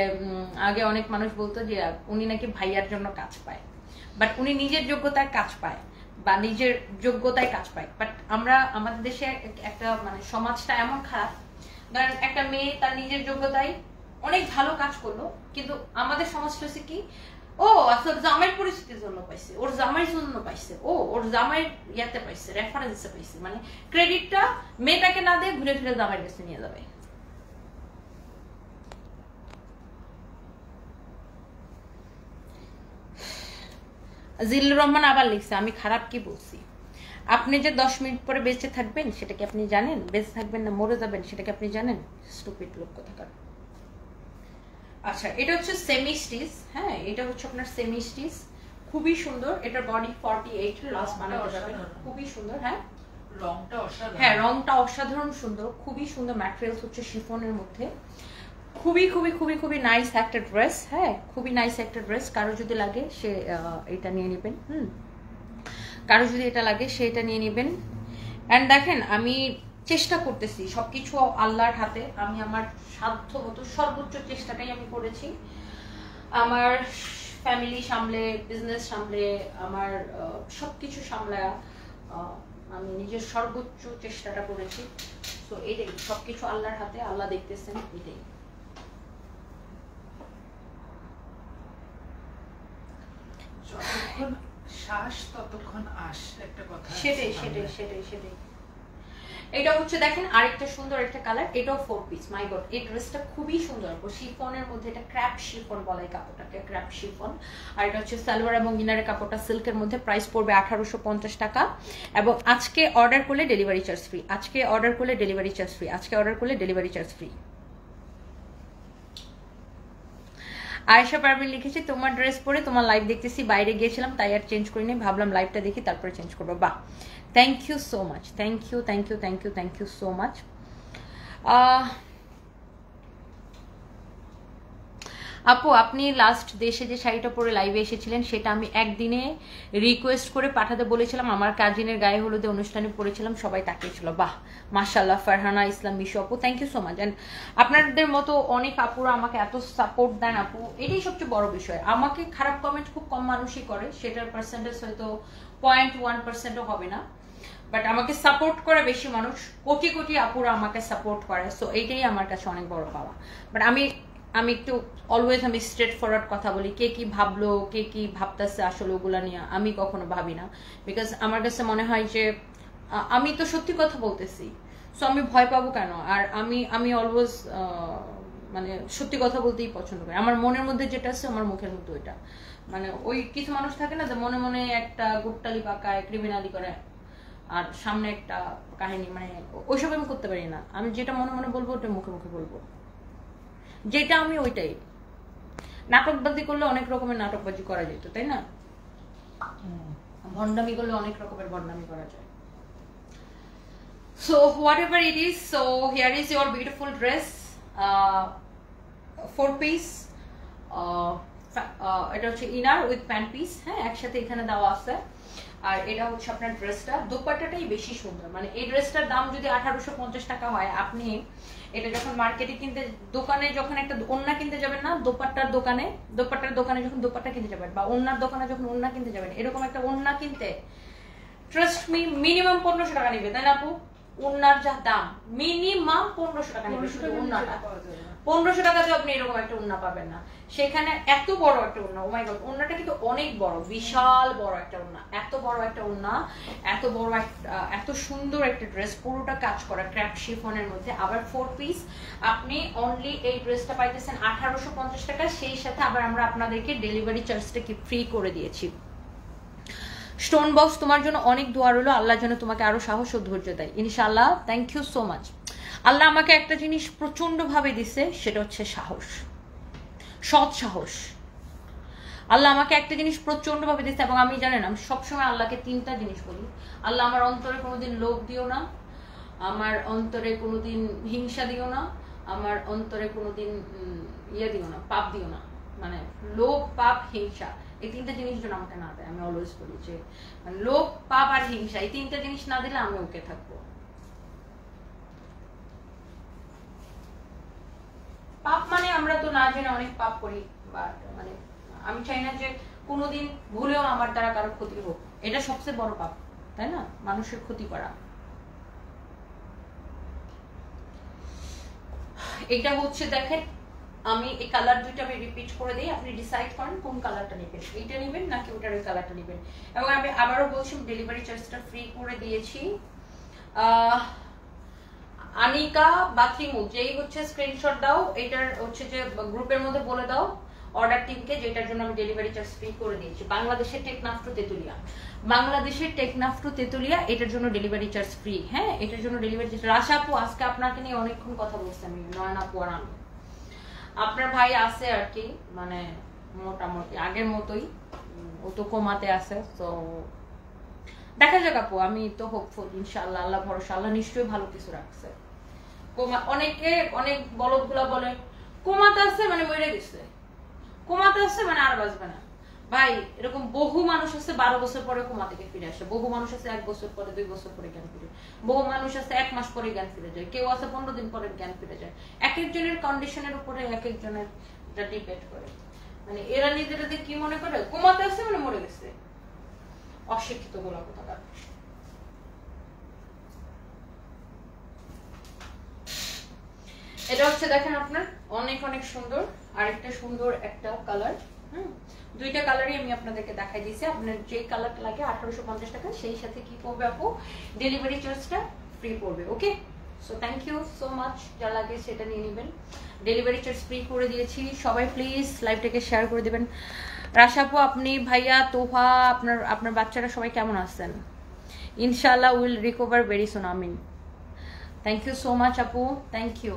আগে অনেক মানুষ বলতো যে, উনি নাকি ভাইয়ার জন্য কাজ পায়। বাট উনি নিজের যোগ্যতায় কাজ পায়, বা নিজের যোগ্যতায় কাজ পায়। বাট আমরা, আমাদের দেশে একটা মানে সমাজটা এমন খারাপ। ধরেন একটা মেয়ে তার নিজের যোগ্যতায় অনেক ভালো কাজ করল, কিন্তু আমাদের সমাজটা হচ্ছে কি, ও আসলে জামাইয়ের পরিস্থিতির জন্য পাইছে, ওর জামাইয়ের জন্য পাইছে, ও ওর জামাইয়ের ইয়াতে পাইছে রেফারেন্সে পাইছে মানে ক্রেডিটটা মেয়েটাকে না দিয়ে ঘুরে ফিরে জামাইয়ের কাছে নিয়ে যাবে। জিল্লুর রহমান আবার লিখছে, আমি খারাপ কি বলছি? আপনি যে দশ মিনিট পরে বেঁচে থাকবেন, সেটা কি আপনি জানেন? বেঁচে থাকবেন না মরে যাবেন, সেটা কি আপনি জানেন? স্টুপিড লোক কোথাকার। আচ্ছা এটা হচ্ছে সেমি স্টিচ হ্যাঁ এটা হচ্ছে আপনার সেমি স্টিচ খুবই সুন্দর এটার বডি ফর্টি এইট প্লাস বানাতে যাবেন। খুবই সুন্দর হ্যাঁ। রংটা অসাধারণ। হ্যাঁ রংটা অসাধারণ সুন্দর খুবই সুন্দর ম্যাটেরিয়ালস হচ্ছে শিফনের মধ্যে। খুবই খুবই খুবই খুবই নাইস একটা ড্রেস হ্যাঁ খুবই নাইস একটা ড্রেস কারও যদি লাগে সে এটা নিয়ে নেবেন হুম। কারও যদি এটা লাগে সে এটা নিয়ে নেবেন। অ্যান্ড দেখেন আমি চেষ্টা করতেছি সবকিছু আল্লাহর হাতে। আমি আমার সাধ্য মতো সর্বোচ্চ চেষ্টাটাই আমি করেছি। আমার ফ্যামিলি সামলে বিজনেস সামলে আমার সবকিছু সামলায়া আমি নিজের সর্বোচ্চ চেষ্টাটা করেছি। তো এটাই সবকিছু আল্লাহর হাতে আল্লাহ দেখতেছেন এটাই শ্বাস ততক্ষণ আস একটা কথা সেটাই সেটাই সেটাই সেটাই। এটা হচ্ছে দেখেন আরেকটা সুন্দর একটা কালার এটাও ফোর পিস মাই গড এই ড্রেসটা খুবই সুন্দর। শিফনের মধ্যে এটা ক্র্যাপ শিফন বলে কাপড়টাকে ক্র্যাপ শিফন। আর এটা হচ্ছে সালোয়ার এবং ইনারের কাপড়টা সিল্কের মধ্যে প্রাইস পড়বে আঠারোশো পঞ্চাশ টাকা। এবং আজকে অর্ডার করলে ডেলিভারি চার্জ ফ্রি আজকে অর্ডার করলে ডেলিভারি চার্জ ফ্রি আজকে অর্ডার করলে delivery charge free Ayesha Parvin লিখেছে, তোমার ড্রেস পরে তোমার লাইভ দেখতেছি, বাইরে গিয়েছিলাম, তাই আর চেঞ্জ করিনি, ভাবলাম লাইভটা দেখি, তারপরে চেঞ্জ করব। বাহ। Thank you so much thank you thank you thank you thank you so much আপু, আপনি লাস্ট দেশে যে শাড়িটা পরে লাইভে এসেছিলেন, সেটা আমি একদিনে রিকোয়েস্ট করে পাঠাতে বলেছিলাম। আমার কাজিনের গায়ে হলুদে অনুষ্ঠানে পড়েছিলাম, সবাই তাকিয়েছিল বাহ মাশাল্লাহ ফারহানা ইসলাম মিশু আপু thank you so much and আপনাদের মতো অনেক আপুরা আমাকে এত সাপোর্ট দেন আপু, এটাই সবচেয়ে বড় বিষয়। আমাকে খারাপ কমেন্ট খুব কম মানুষই করে, সেটার পার্সেন্টেজ হয়তো পয়েন্ট ওয়ান পার্সেন্টও হবে না। বাট আমাকে সাপোর্ট করে বেশি মানুষ। কোটি কোটি আপুরা আমাকে সাপোর্ট করে। সো এইটাই আমার কাছে অনেক বড় পাওয়া। বাট আমি আমি একটু অলওয়েজ আমি স্ট্রেট ফরওয়ার্ড কথা বলি। কে কি ভাবলো, কে কি ভাবতেছে আসলে ওগুলা নিয়ে আমি কখনো ভাবি না। বিকজ আমার কাছে মনে হয় যে আমি তো সত্যি কথা বলতেছি। সো আমি ভয় পাবো কেন? আর আমি আমি অলওয়েজ মানে সত্যি কথা বলতেই পছন্দ করি। আমার মনের মধ্যে যেটা আছে, আমার মুখের মধ্যে ওইটা। মানে ওই কিছু মানুষ থাকে না যে মনে মনে একটা গুট্টালি পাকায় ক্রিমিনালি করে। আর সামনে একটা কাহিনী মানে ওইসব আমি করতে পারি না। আমি যেটা মনে মনে বলব ওটা মুখে মুখে বলব। যেটা আমি ওইটাই। নাটকবাজি করলে অনেক রকমের নাটকবাজি করা যেত তাই না? ভণ্ডামি করলে অনেক রকমের ভণ্ডামি করা যায়। So whatever it is so here is your beautiful dress uh, four piece uh, uh, এটা হচ্ছে ইনার উইথ প্যান্ট পিস হ্যাঁ? একসাথে এখানে দেওয়া আছে। আর এটা হচ্ছে আপনার ড্রেসটা দোপাট্টাটাই বেশি সুন্দর। মানে এই ড্রেসটার দাম যদি আঠারোশো পঞ্চাশ টাকা হয় আপনি এটা যখন মার্কেটে কিনতে দোকানে যখন একটা ওন্না কিনতে যাবেন না দোপাট্টার দোকানে দোপাট্টার দোকানে যখন দোপাট্টা কিনতে যাবেন বা ওন্নার দোকানে যখন ওন্না কিনতে যাবেন এরকম একটা ওন্না কিনতে ট্রাস্ট মি মিনিমাম পনেরোশো টাকা নিবে। তাই না আপু? ওন্নার যা দাম মিনিমাম পনেরোশো টাকা নিবে শুধু ওন্নাটা পনেরোশো টাকাতে আপনি এরকম একটা উন্না পাবেন না। সেখানে এত বড় একটা উন্না ও মাই গড উন্নাটা কিন্তু অনেক বড়, বিশাল বড় একটা উন্না, এত বড় একটা উন্না, এত বড় এত সুন্দর একটা ড্রেস পুরোটা কাজ করা ক্র্যাপ শিফনের মধ্যে, আবার ফোর পিস আপনি অনলি এই ড্রেসটা পাইতেছেন আঠারোশো পঞ্চাশ টাকা, সেই সাথে আবার আমরা আপনাদেরকে ডেলিভারি চার্জটা কি ফ্রি করে দিয়েছি। স্টোন বক্স তোমার জন্য অনেক দোয়া রইল, আল্লাহ যেন তোমাকে আরও সাহস ও ধৈর্য দেয়। ইনশাআল্লাহ থ্যাংক ইউ সো মাচ আল্লাহ আমাকে একটা জিনিস প্রচণ্ড ভাবে দিছে, সেটা হচ্ছে সাহস। সৎ সাহস। আল্লাহ আমাকে একটা জিনিস প্রচণ্ড ভাবে দিচ্ছে এবং আমি জানেন, আমি সবসময় আল্লাহকে তিনটা জিনিস বলি। আল্লাহ আমার অন্তরে কোনোদিন লোভ দিও না, আমার অন্তরে কোনোদিন হিংসা দিও না, আমার অন্তরে কোনোদিন ইয়ে দিও না, পাপ দিও না। মানে লোভ, পাপ, হিংসা, এই তিনটা জিনিস যেন আমাকে না দেয়, আমি অলওয়েজ বলি যে মানে লোভ, পাপ আর হিংসা, এই তিনটা জিনিস না দিলে আমি ওকে থাকব। পাপ মানে আমরা তো না জেনে অনেক পাপ করি বাট মানে আমি চাই না যে কোনোদিন ভুলেও আমার দ্বারা কারও ক্ষতি হোক। এটা সবচেয়ে বড় পাপ, তাই না? মানুষের ক্ষতি করা। এটা হচ্ছে দেখেন, আমি এই কালার দুইটা আমি রিপিট করে দিই, আপনি ডিসাইড করেন কোন কালারটা নেবেন। এইটা নেবেন নাকি ওটার ওই কালারটা নেবেন। এবং আমি আবারও বলছি ডেলিভারি চার্জটা ফ্রি করে দিয়েছি। আনিকা বাথিমু যেই হচ্ছে স্ক্রিনশট দাও, এটার হচ্ছে যে গ্রুপের মধ্যে বলে দাও অর্ডার টিমকে যেটার জন্য আমি ডেলিভারি চার্জ ফ্রি করে দিয়েছি। বাংলাদেশের টেকনাফ টু তেতুলিয়া। বাংলাদেশের টেকনাফ টু তেতুলিয়া, এটার জন্য ডেলিভারি চার্জ ফ্রি হ্যাঁ এটার জন্য ডেলিভারি চার্জ রাশা আপু, আজকে আপনাকে নিয়ে অনেকক্ষণ কথা বলছি আমি, নয়ন আপু আর আপনার ভাই আছে আর কি মানে মোটামুটি আগের মতোই ও তো কমাতে আছে তো দেখা যাক আপু, আমি তো হোপফুল ইনশাআল্লাহ, আল্লাহ ভরসা, আল্লাহ নিশ্চয়ই ভালো কিছু রাখছে। অনেকে অনেক বলদগুলা বলে, কোমাতে আছে মানে মরে গেছে কোমাতে আছে মানে আর বাঁচবে না। ভাই, এরকম বহু মানুষ আছে, বারো বছর পরে কোমা থেকে ফিরে আসে। বহু মানুষ আছে, এক বছর পরে, দুই বছর পরে জ্ঞান ফিরে। বহু মানুষ আছে, এক মাস পরে জ্ঞান ফিরে যায়। কেউ আছে, পনেরো দিন পরে জ্ঞান ফিরে যায়। এক একজনের কন্ডিশনের উপরে এক একজনের ডিপেন্ড করে। মানে এরা নিজেরাদের কি মনে করে, কোমাতে আছে মানে মরে গেছে। অশিক্ষিত গোলা কোথাকার এটা হচ্ছে দেখেন আপনার, অনেক অনেক সুন্দর। আরেকটা সুন্দর একটা কালার হুম? দুইটা কালারই আমি আপনাদেরকে দেখাই দিয়েছি। আপনার যে কালার লাগে, আঠারোশো পঞ্চাশ টাকা, সেই সাথে কি করবে আপু? ডেলিভারি চার্জটা ফ্রি পড়বে okay so thank you so much যা লাগে সেটা নিয়ে নেবেন। ডেলিভারি চার্জ ফ্রি করে দিয়েছি। সবাই প্লিজ লাইভটাকে শেয়ার করে দেবেন। রাশাপু আপনি, ভাইয়া, তোহা, আপনার আপনার বাচ্চারা সবাই কেমন আছেন? ইনশাল্লাহ উইল রিকভার ভেরি সুন আমিন। থ্যাংক ইউ সো মাচ আপু। থ্যাংক ইউ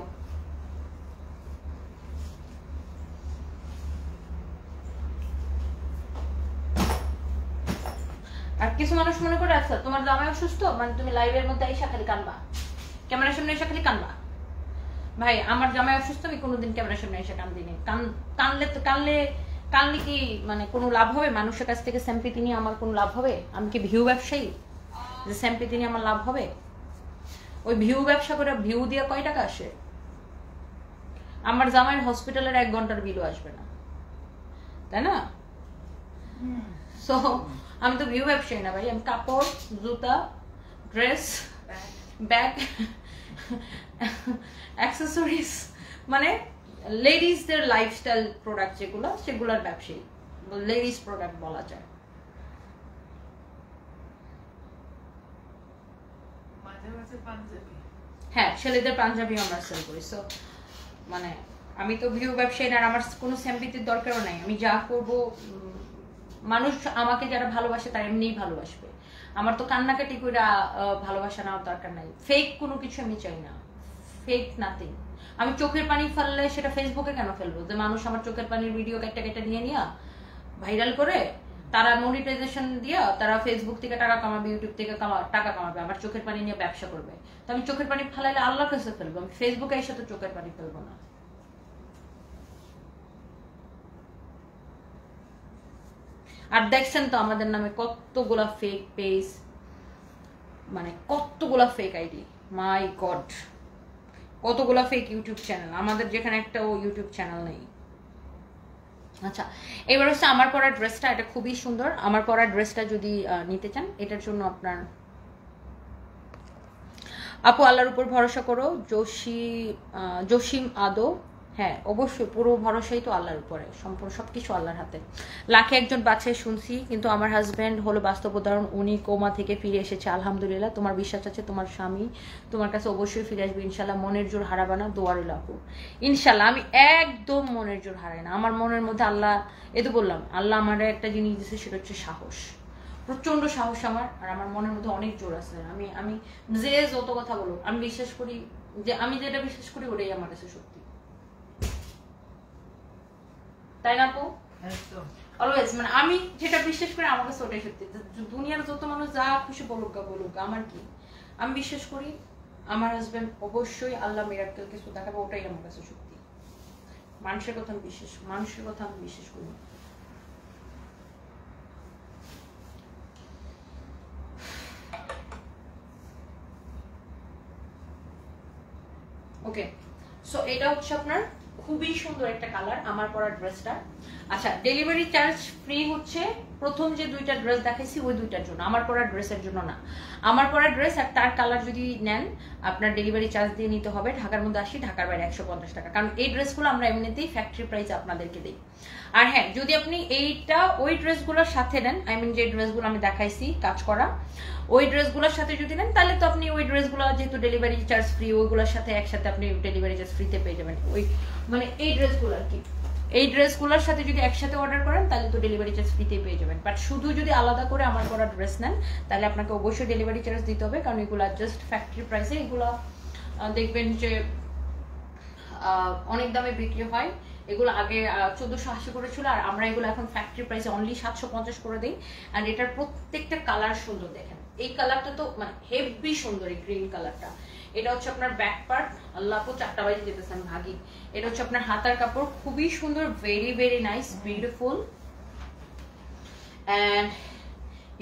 কিছু মানুষ মনে করে আচ্ছা তোমার জামাই অসুস্থ? মানে তুমি লাইভের মধ্যে এসে খালি কানবা। ক্যামেরার সামনে এসে খালি কানবা। ভাই আমার জামাই অসুস্থ আমি কোনোদিন ক্যামেরার সামনে এসে কান দিনি কান কানলে তো কানলে কানলে কি মানে কোনো লাভ হবে? মানুষের কাছ থেকে স্যাম্পিতি নিয়ে আমার কোনো লাভ হবে? আমি কি ভিউ ব্যবসায়ী? যে স্যাম্পিতি নিয়ে আমার লাভ হবে? ওই ভিউ ব্যবসা করে ভিউ দিয়ে কয় টাকা আসে? আমার জামাইয়ের হসপিটালের এক ঘণ্টার বিলও আসবে না। তাই না? সো আমি তো ভিউ ব্যবসায়ী না ভাই। আমি কাপড় জুতা ড্রেস ব্যাগ অ্যাক্সেসরিজ মানে লেডিসদের লাইফস্টাইল প্রোডাক্ট যেগুলো সেগুলোর ব্যবসায়ী। লেডিস প্রোডাক্ট বলা যায়। হ্যাঁ ছেলেদের পাঞ্জাবি আমরা সেল করি। সো মানে আমি তো ভিউ ব্যবসায়ী না আর আমার কোনো স্যাম্পিতির দরকারও নাই। আমি যা করব মানুষ আমাকে যারা ভালোবাসে তারা এমনিই ভালোবাসবে। আমার তো কান্নাকাটি করে ভালোবাসা নেওয়ার দরকার নাই। ফেক কোনো কিছু আমি চাই না। ফেক নাথিং আমি চোখের পানি ফেললে সেটা ফেসবুকে কেন ফেলব? যে মানুষ আমার চোখের পানির ভিডিও কেটে কেটে নিয়ে নিয়া ভাইরাল করে, তারা মনিটাইজেশন দিয়ে তারা ফেসবুক থেকে টাকা কামাবে ইউটিউব থেকে টাকা কামাবে আমার চোখের পানি নিয়ে ব্যবসা করবে। তো আমি চোখের পানি ফেলাইলে আল্লাহর কাছে ফেলব। আমি ফেসবুকে এসে তো চোখের পানি ফেলব না। আর দেখছেন তো আমাদের নামে কতগুলা ফেক পেজ মানে কতগুলা ফেক আইডি মাই গড কতগুলা ফেক ইউটিউব চ্যানেল আমাদের যেখানে একটা ও ইউটিউব চ্যানেল নেই। আচ্ছা এবার হচ্ছে আমার পরা ড্রেসটা এটা খুবই সুন্দর। আমার পরা ড্রেসটা যদি নিতে চান এটার জন্য আপনার আপু আল্লাহর উপর ভরসা করো আহ, জসিম আদো। হ্যাঁ অবশ্যই, পুরো ভরসাই তো আল্লাহর উপরে, সম্পূর্ণ সবকিছু আল্লাহর হাতে। লাখে একজন বাচ্চাই শুনছি, কিন্তু আমার হাজব্যান্ড হলো বাস্তব উদাহরণ, উনি কোমা থেকে ফিরে এসেছে, আলহামদুলিল্লাহ, তোমার বিশ্বাস আছে, তোমার স্বামী, তোমার কাছে অবশ্যই ফিরে আসবে ইনশাল্লাহ মনের জোর হারাবা না দোয়ারুল ইনশাল্লাহ আমি একদম মনের জোর হারাই না, আমার মনের মধ্যে আল্লাহ এ তো বললাম, আল্লাহ আমার একটা জিনিস দিচ্ছে সেটা হচ্ছে সাহস। প্রচণ্ড সাহস আমার, আর আমার মনের মধ্যে অনেক জোর আছে। আমি আমি যে যত কথা বলুক, আমি বিশ্বাস করি যে, আমি যেটা বিশ্বাস করি, ওটাই আমার কাছে সত্যি। তাই না আপু? অলওয়েজ মানে আমি যেটা বিশ্বাস করি আমার কাছে ওটাই সত্যি। দুনিয়ার যত মানুষ যা খুশি বলুক গা বলুক আমার কি? আমি বিশ্বাস করি আমার হাজবেন্ড অবশ্যই আল্লাহ মিরাক্কেল কিছু দেখাবে ওটাই আমার কাছে সত্যি। মানুষের কথা আমি বিশ্বাস মানুষের কথা আমি বিশ্বাস করি। ওকে সো এটা হচ্ছে আপনার খুবই সুন্দর একটা কালার আমার পরা ড্রেসটা আচ্ছা ডেলিভারি চার্জ ফ্রি হচ্ছে প্রথম যে দুইটা ড্রেস দেখাইছি, ওই দুইটার জন্য। আমার পরা ড্রেসের জন্য না। আমার পরা ড্রেস আর তার কালার যদি নেন, আপনার ডেলিভারি চার্জ দিয়ে নিতে হবে। ঢাকার মধ্যে আসি, ঢাকার বাইরে একশো পঞ্চাশ টাকা। কারণ এই ড্রেসগুলো আমরা এমনিতেই ফ্যাক্টরি প্রাইস আপনাদেরকে দিই। আর হ্যাঁ যদি আপনি এইটা, ওই ড্রেসগুলোর সাথে নেন আই মিন যে ড্রেসগুলো আমি দেখাইছি, কাজ করা, ওই ড্রেসগুলোর সাথে যদি নেন, তাহলে তো আপনি ওই ড্রেসগুলো যেহেতু ডেলিভারি চার্জ ফ্রি ওইগুলোর সাথে একসাথে আপনি ডেলিভারি চার্জ ফ্রিতে পেয়ে যাবেন। ওই মানে এই ড্রেসগুলো আর কি। এই ড্রেসগুলোর সাথে যদি একসাথে অর্ডার করেন, তাহলে তো ডেলিভারি চার্জ ফ্রিতে পেয়ে যাবেন। বাট শুধু যদি আলাদা করে আমার করা ড্রেস নেন, তাহলে আপনাকে অবশ্যই ডেলিভারি চার্জ দিতে হবে, কারণ এগুলো জাস্ট ফ্যাক্টরি প্রাইসে এগুলো দেখবেন যে অনেক দামে বিক্রি হয়। এগুলো আগে চোদ্দশো আশি করে ছিল, আর আমরা এগুলো এখন ফ্যাক্টরি প্রাইসে অনলি সাতশো পঞ্চাশ করে দিই। আর এটার প্রত্যেকটা কালার সুন্দর দেখেন। এই কালারটা তো মানে হেভি সুন্দর এই গ্রিন কালারটা এটা হচ্ছে আপনার ব্যাক পার্ট আল্লাহ আপু চারটা বাজে যেতেছে আমি ভাগি। এটা হচ্ছে আপনার হাতার কাপড়। খুবই সুন্দর very very nice beautiful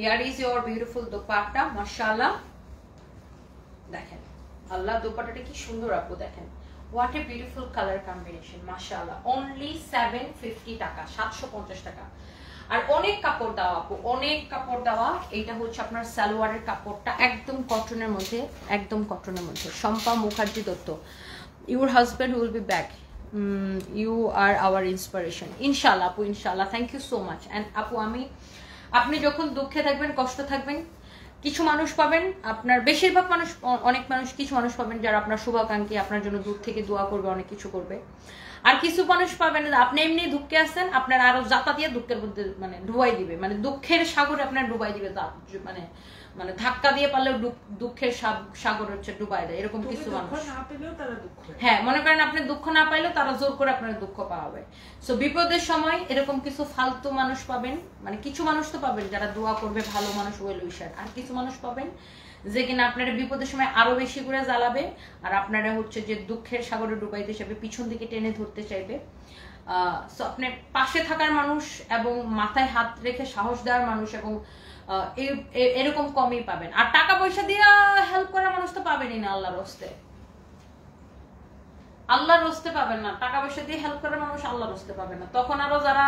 here is your beautiful dupatta, মাশাআল্লাহ। দেখেন, আল্লাহ দোপাট্টাটা কি সুন্দর আপু, দেখেন। What a beautiful colour combination মাশাআল্লাহ। অনলি সেভেন ফিফটি টাকা, সাতশো পঞ্চাশ টাকা। আর অনেক কাপড় দেওয়া আপু, অনেক কাপড় দেওয়া এটা হচ্ছে আপনার সালোয়ারের কাপড়টা, একদম কটনের মধ্যে, একদম কটনের মধ্যে। Shampa Mukherjee Dutta your husband will be back you are our inspiration ইনশাল্লাহ আপু ইনশাল্লাহ thank you so much and আপু, আমি, আপনি যখন দুঃখে থাকবেন, কষ্ট থাকবেন, কিছু মানুষ পাবেন, আপনার বেশিরভাগ মানুষ অনেক মানুষ কিছু মানুষ পাবেন যারা আপনার শুভাকাঙ্ক্ষী, আপনার জন্য দূর থেকে দোয়া করবে, অনেক কিছু করবে। আর কিছু মানুষ পাবেন আপনি এমনি দুঃখে আসছেন আপনার আরও জাতা দিয়ে দুঃখের মধ্যে মানে ডুবাই দিবে। মানে দুঃখের সাগরে আপনার ডুবাই দিবে মানে মানে ধাক্কা দিয়ে পারলেও দুঃখের সাগর হচ্ছে ডুবাই দেয় এরকম কিছু মানুষ। হ্যাঁ মনে করেন আপনি দুঃখ না পাইলেও তারা জোর করে আপনার দুঃখ পাওয়া পাওয়াবে। সো বিপদের সময় এরকম কিছু ফালতু মানুষ পাবেন মানে কিছু মানুষ তো পাবেন যারা দোয়া করবে ভালো মানুষ ওয়েল উইশার আর কিছু মানুষ পাবেন যে কিনা আপনারা বিপদের সময় আরও বেশি করে জ্বালাবে, আর আপনারা হচ্ছে যে দুঃখের সাগরে ডুবাইতে চাইবে পিছন দিকে টেনে ধরতে চাইবে। সো আপনার পাশে থাকার মানুষ এবং মাথায় হাত রেখে সাহস দেওয়ার মানুষ এবং এরকম কমই পাবেন। আর টাকা পয়সা দিয়ে হেল্প করার মানুষ তো পাবেনই না আল্লাহর হস্তে। আল্লাহর রস্তে পাবেন না। টাকা পয়সা দিয়ে হেল্প করার মানুষ আল্লাহর রস্তে পাবে না। তখন আরও যারা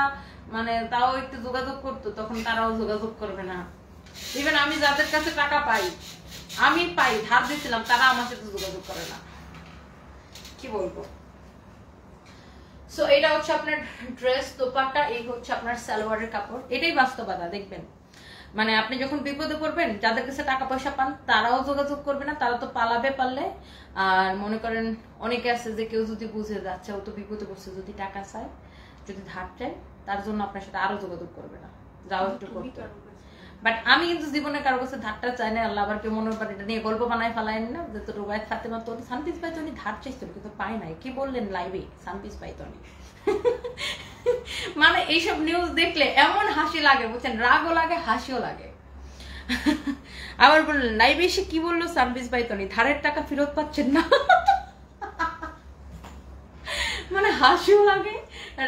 মানে তাও একটু যোগাযোগ করতো, তখন তারাও যোগাযোগ করবে না। ইভেন আমি যাদের কাছে টাকা পাই, আমি পাই, ধার দিয়েছিলাম তারা আমার সাথে যোগাযোগ করে না। কি বলব? সো এটা হচ্ছে আপনার ড্রেস এই হচ্ছে আপনার সালোয়ারের কাপড়। এটাই বাস্তবতা, দেখবেন। মানে আপনি যখন বিপদে পড়বেন, যাদের কাছে টাকা পয়সা পান, তারাও যোগাযোগ করবে না, তারা তো পালাবে পারলে। আর মনে করেন, অনেকে আছে যে কেউ যদি বুঝে যাচ্ছে ও তো বিপদে পড়ছে, যদি টাকা চায়, যদি ধার চায়, তার জন্য আপনার সাথে আরও যোগাযোগ করবে না। যাও একটু করতে। বাট আমি কিন্তু জীবনে কারও কাছে ধারটা চাই না আল্লাহ আবার কেউ মনে করে এটা নিয়ে গল্প বানায় ফেলায় না, যে তোর রুবায়ত ফাতেমা তোর সানপিস পাই তো ধার চাইছিল কিন্তু পাই নাই। কি বললেন লাইভে সানপিস পাই তো মানে এইসব নিউজ দেখলে এমন হাসি লাগে, বুঝছেন? রাগও লাগে, হাসিও লাগে। আবার বললেন লাইভে এসে কি বলল সানপিস পাই তো ধারের টাকা ফেরত পাচ্ছেন না? মানে হাসিও লাগে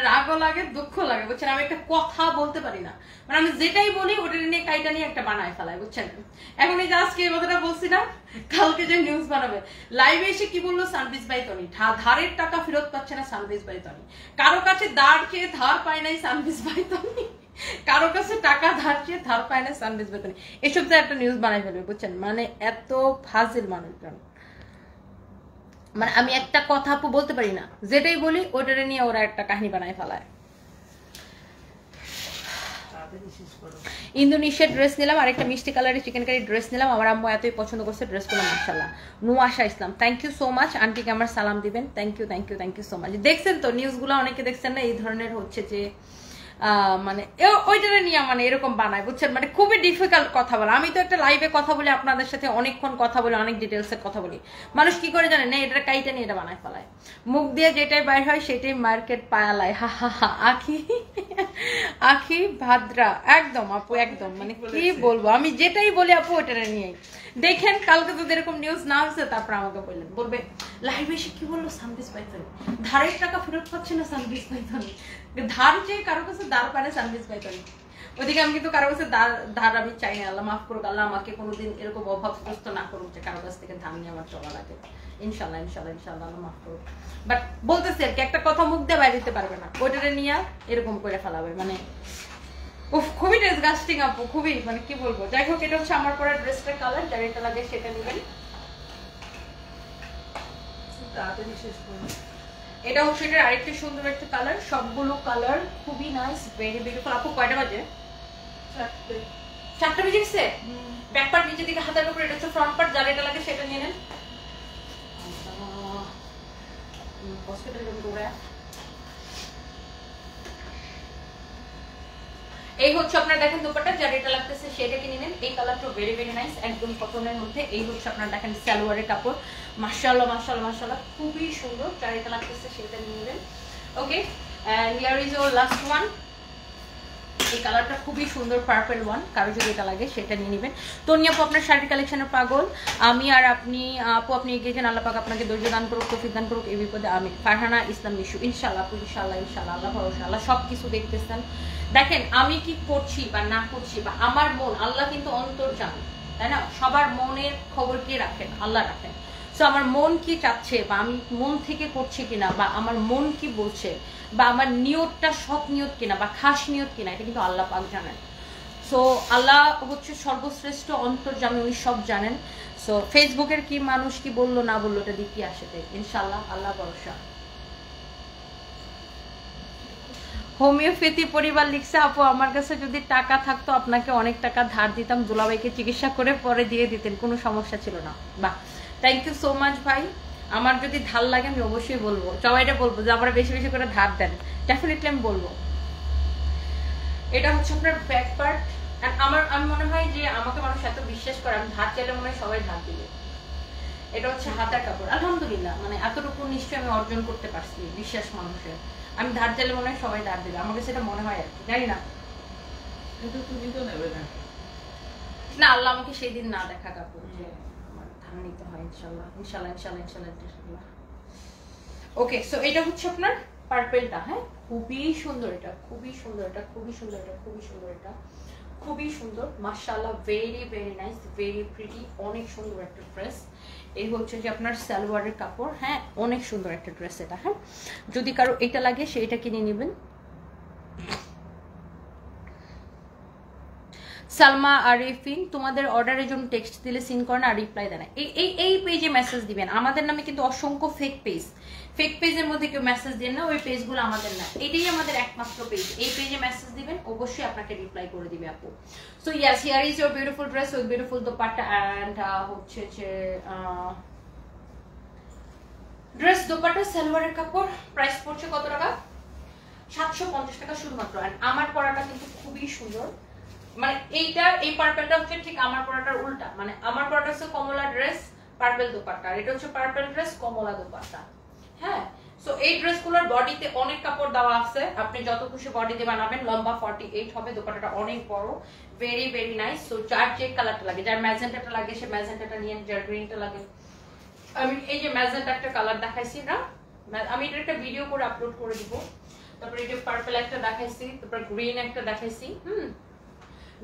রাগও লাগে দুঃখ লাগে, বুঝছেন? আমি একটা কথা বলতে পারি না। মানে আমি যেটাই বলি ওটা নিয়ে কাইটা নিয়ে একটা বানায় ফেলাই বুঝছেন? এখন এই যে আজকে এই কথাটা বলছি না, কালকে যে নিউজ বানাবে। লাইভে এসে কি বলল সানবিজ বাই তনি ধারের টাকা ফেরত পাচ্ছে না সানবিজ বাই তনি কারও কাছে দাঁড় খেয়ে ধার পায় নাই সানবিজ বাই তনি কারও কাছে টাকা ধার চেয়ে ধার পায় না বাই তনি এসব তো একটা নিউজ বানাই ফেলবে, বুঝছেন? মানে এত ফাজিল মানুষজন। মানে আমি একটা কথা আপু বলতে পারি না। যেটাই বলি ওটারে নিয়ে ওরা একটা কাহিনী বানায় ফেলায়। ইন্দোনেশিয়ার ড্রেস নিলাম আর একটা মিষ্টি কালারের চিকেন কারি ড্রেস নিলাম। আমার আম্মু এতই পছন্দ করছে ড্রেসগুলো মার্শাল্লাহ Nuasha Islam thank you so much আন্টিকে আমার সালাম দিবেন। Thank you thank you thank you so much দেখছেন তো নিউজগুলো অনেকে দেখছেন না, এই ধরনের হচ্ছে যে মানে ওইটারে নিয়ে মানে এরকম বানায় বুঝছেন? মানে খুবই ডিফিকাল্ট কথা বলা। আমি তো একটা লাইভে কথা বলি আপনাদের সাথে অনেকক্ষণ কথা বলি অনেক ডিটেলসের কথা বলি। মানুষ কি করে জানে? না এটা কাইটা নিয়ে এটা বানায় ফেলায়। মুখ দিয়ে যেটাই বাইর হয় সেটাই মার্কেট পায়ালায় হা হা হা আখি আখি ভাদ্রা একদম আপু একদম। মানে কি বলব? আমি যেটাই বলি আপু ওইটারে নিয়েই। দেখেন কালকে যদি এরকম নিউজ না হচ্ছে তারপর আমাকে বললেন। বলবে লাইভে এসে কি বলল? সানবিস পাইথন। ধারের টাকা ফেরত পাচ্ছে না সানবিস পাইথন? ধার চেয়ে কারও কাছে দাঁড় পারে সানবিস পাইথন। ওদিকে আমি কিন্তু কারও কাছে ধার আমি চাই না। আল্লাহ মাফ করুক, আল্লাহ আমাকে কোনোদিন এরকম অভাবগ্রস্ত না করুক যে কারও কাছ থেকে ধার নিয়ে আমার চলা লাগে ইনশাল্লাহ ইনশাল্লাহ ইনশাল্লাহ, আল্লাহ মাফ করুক। বাট বলতেছি আর কি, একটা কথা মুখ দিয়ে বাইরে দিতে পারবে না। ওইটারে নিয়ে এরকম করে ফেলাবে। মানে উফ, খুবই ডিসগাস্টিং আপু, খুবই মানে কি বলব? যাই হোক, এটা হচ্ছে আমার পরে ড্রেসটার কালার যার এটা লাগে সেটা নেবেন। তাড়াতাড়ি শেষ করব এটা হচ্ছে এটার আরেকটা সুন্দর একটা কালার সবগুলো কালার খুবই নাইস ভেরি বিউটিফুল আপু কয়টা বাজে? চারটে। চারটে বেজে গেছে ব্যাক পার্ট নিচের দিকে হাতের উপরে এটা হচ্ছে ফ্রন্ট পার্ট যার এটা লাগে সেটা নিয়ে নেন। হসপিটাল এই হচ্ছে আপনার দেখেন দুপাটা যার এটা লাগতেছে সেটা কিনে নেন। এই কালারটা ভেরি ভেরি নাইস একদম কটনের মধ্যে। এই হচ্ছে আপনার দেখেন সালোয়ারের কাপড়। মাশাআল্লাহ মাশাআল্লাহ মাশাআল্লাহ, খুবই সুন্দর। যার এটা লাগতেছে সেটা নিয়ে নেবেন। Okay and here is our last one এই কালারটা খুবই সুন্দর পার্পল ওয়ান কারও যদি এটা লাগে সেটা নিয়ে নেবেন। তনি আপু, আপনার শাড়ি কালেকশনের পাগল। আমি আর আপনি, আপু, আপনি এগিয়েছেন আল্লাহ পাক আপনাকে ধৈর্য দান করুক, তফিক দান করুক, এই বিপদে আমি ফারহানা, ইসলাম নিশু ইনশাল্লাহ আপু ইনশাল্লাহ ইনশাল্লাহ আল্লাহ ভরসা, আল্লাহ সব কিছু দেখতেছেন। দেখেন, আমি কি করছি বা না করছি বা আমার মন, আল্লাহ কিন্তু অন্তর জান তাই না? সবার মনের খবর কে রাখেন? আল্লাহ রাখেন। সো আমার মন কি চাচ্ছে বা আমি মন থেকে করছি কিনা বা আমার মন কি বলছে বা আমার নিয়তটা সৎ নিয়ত কিনা বা খাস নিয়ত কিনা, এটা কিন্তু আল্লাহ পাক জানেন। সো আল্লাহ হচ্ছে সর্বশ্রেষ্ঠ অন্তর্জামী উনি সব জানেন। সো ফেসবুকের কি মানুষ কি বলল, না বলল, এটা দিকে আসে। ইনশাল্লাহ আল্লাহ ভরসা। হোমিওপ্যাথি পরিবার লিখছে, আপু, আমার কাছে যদি টাকা থাকতো, আপনাকে অনেক টাকা ধার দিতাম। দুলাভাইকে চিকিৎসা করে পরে দিয়ে দিতেন। কোনো সমস্যা ছিল না। বাহ। থ্যাংক ইউ সো মাচ ভাই। আমার যদি ধার লাগে আমি অবশ্যই বলব। সবাইটা বলব যে আমরা বেশি বেশি করে ধার দেন। ডেফিনেটলি আমি বলব। এটা হচ্ছে আপনার ব্যাক পার্ট আমার আমি মনে হয় যে আমাকে মানুষ এত বিশ্বাস করে আমি ধার চাইলে মনে হয় সবাই ধার দিবে। এটা হচ্ছে হাতার কাপড়। আলহামদুলিল্লাহ মানে এতটুকু নিশ্চয়ই আমি অর্জন করতে পারছি বিশ্বাস মানুষের। আমি ধার চাইলে মনে হয় সবাই ধার দেবে। আমাকে সেটা মনে হয় আর কি জানি না। কিন্তু তুমি তো নেবে না। না আল্লাহ আমাকে সেই দিন না দেখা কাপড়। আমার নিতে হয়, ইনশাল্লাহ। ইনশাল্লাহ ইনশাল্লাহ ইনশাল্লাহ ইনশাল্লাহ। ওকে সো এটা হচ্ছে আপনার পার্পেলটা হ্যাঁ? খুবই সুন্দর এটা, খুবই সুন্দর এটা, খুবই সুন্দর এটা, খুবই সুন্দর এটা। খুবই সুন্দর, মাশাআল্লাহ very very nice very pretty অনেক সুন্দর একটা ড্রেস এই হচ্ছে যে আপনার সালোয়ারের কাপড় হ্যাঁ? অনেক সুন্দর একটা ড্রেস এটা হ্যাঁ? যদি কারও এটা লাগে, সেইটা কিনে নেবেন। সালমা আরিফিন, তোমাদের অর্ডারের জন্য টেক্সট দিলে সিন করে না আর রিপ্লাই দেয় না। এই এই পেজে মেসেজ দিবেন। আমাদের নামে কিন্তু অসংখ্য ফেক পেজ ফেক পেজের মধ্যে কেউ মেসেজ দেন না, ওই পেজগুলো আমাদের না। এটাই আমাদের একমাত্র পেজ এই পেজে মেসেজ দিবেন, অবশ্যই আপনাকে রিপ্লাই করে দিবে আপু। So yes here is your beautiful dress with beautiful dupatta and হচ্ছে যে ড্রেস দোপাট্টা, সালোয়ারের কাপড় প্রাইস পড়ছে কত টাকা? সাতশো পঞ্চাশ টাকা শুধুমাত্র। আমার পরাটা কিন্তু খুবই সুন্দর। মানে এইটা, এই পার্পেলটা হচ্ছে ঠিক আমার পরাটার উল্টা। মানে আমার পরাটা হচ্ছে কমলা ড্রেস পার্পেল দোপাট্টা। এটা হচ্ছে পার্পেল ড্রেস কমলা দোপাট্টা। হ্যাঁ? সো এই ড্রেসগুলোর বডিতে অনেক কাপড় দেওয়া আছে। আপনি যত খুশি বডি দিয়ে বানাবেন, লম্বা ফর্টি এইট হবে, দোপাট্টাটা অনেক বড়। ভেরি ভেরি নাইস সো যার যে কালারটা লাগে, যার ম্যাজেন্টাটা লাগে, সে ম্যাজেন্টাটা নিয়ে, যার গ্রিনটা লাগে। আমি এই যে ম্যাজেন্টা একটা কালার দেখাইছি না আমি এটা একটা ভিডিও করে আপলোড করে দিব। তারপরে এই যে পার্পল একটা দেখাইছি, তারপর গ্রিন একটা দেখাইছি, হুম?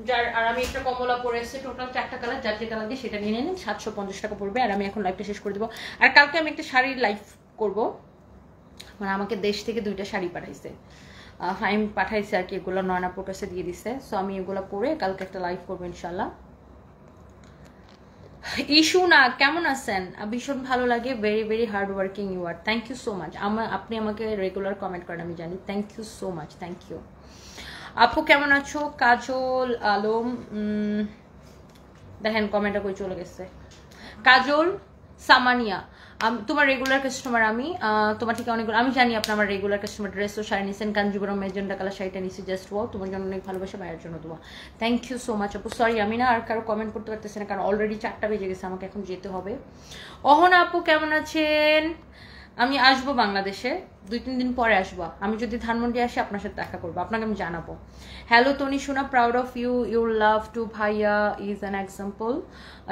যার, আর আমি একটা কমলা পরে এসেছি টোটাল চারটা কালার যার যে কালার দিয়ে সেটা নিয়ে নিন, সাতশো পঞ্চাশ টাকা পড়বে, আর আমি এখন লাইভটা শেষ করে দেবো। আর কালকে আমি একটা শাড়ির লাইভ করব। মানে আমাকে দেশ থেকে দুইটা শাড়ি পাঠাইছে। ফাইম পাঠাইছে আর কি, এগুলো নয়না পোটাসে দিয়ে দিছে। সো আমি এগুলো পরে কালকে একটা লাইভ করব ইনশাল্লাহ ইস্যু না, কেমন আছেন? ভীষণ ভালো লাগে very very hard working you are thank you so much আমার আপনি আমাকে রেগুলার কমেন্ট করেন, আমি জানি। Thank you so much thank you আপু, কেমন আছো? কাজল, আলম দেখেন কমেন্টটা কই চলে গেছে। কাজল, সামানিয়া তোমার রেগুলার কাস্টমার আমি তোমার থেকে অনেক আমি জানি আপনি আমার রেগুলার কাস্টমার ড্রেস ও শাড়ি নিয়েছেন কাঞ্জিপুরম মেজেন্ডা কালার শাড়িটা নিয়েছি জাস্ট ওয়াও তোমার জন্য অনেক ভালোবাসা, ভাইয়ের জন্য তোমার থ্যাংক ইউ সো মাচ আপু সরি আমি না আর কারও কমেন্ট করতে পারতেছি না, কারণ অলরেডি চারটা বেজে গেছে, আমাকে এখন যেতে হবে। অহনা আপু, কেমন আছেন? আমি আসব বাংলাদেশে, দুই, তিন দিন পরে আসব। আমি যদি ধানমন্ডি আসি, আপনার সাথে দেখা করব, আপনাকে আমি জানাব। হ্যালো তনি শোনা proud of you your love to ভাইয়া is an example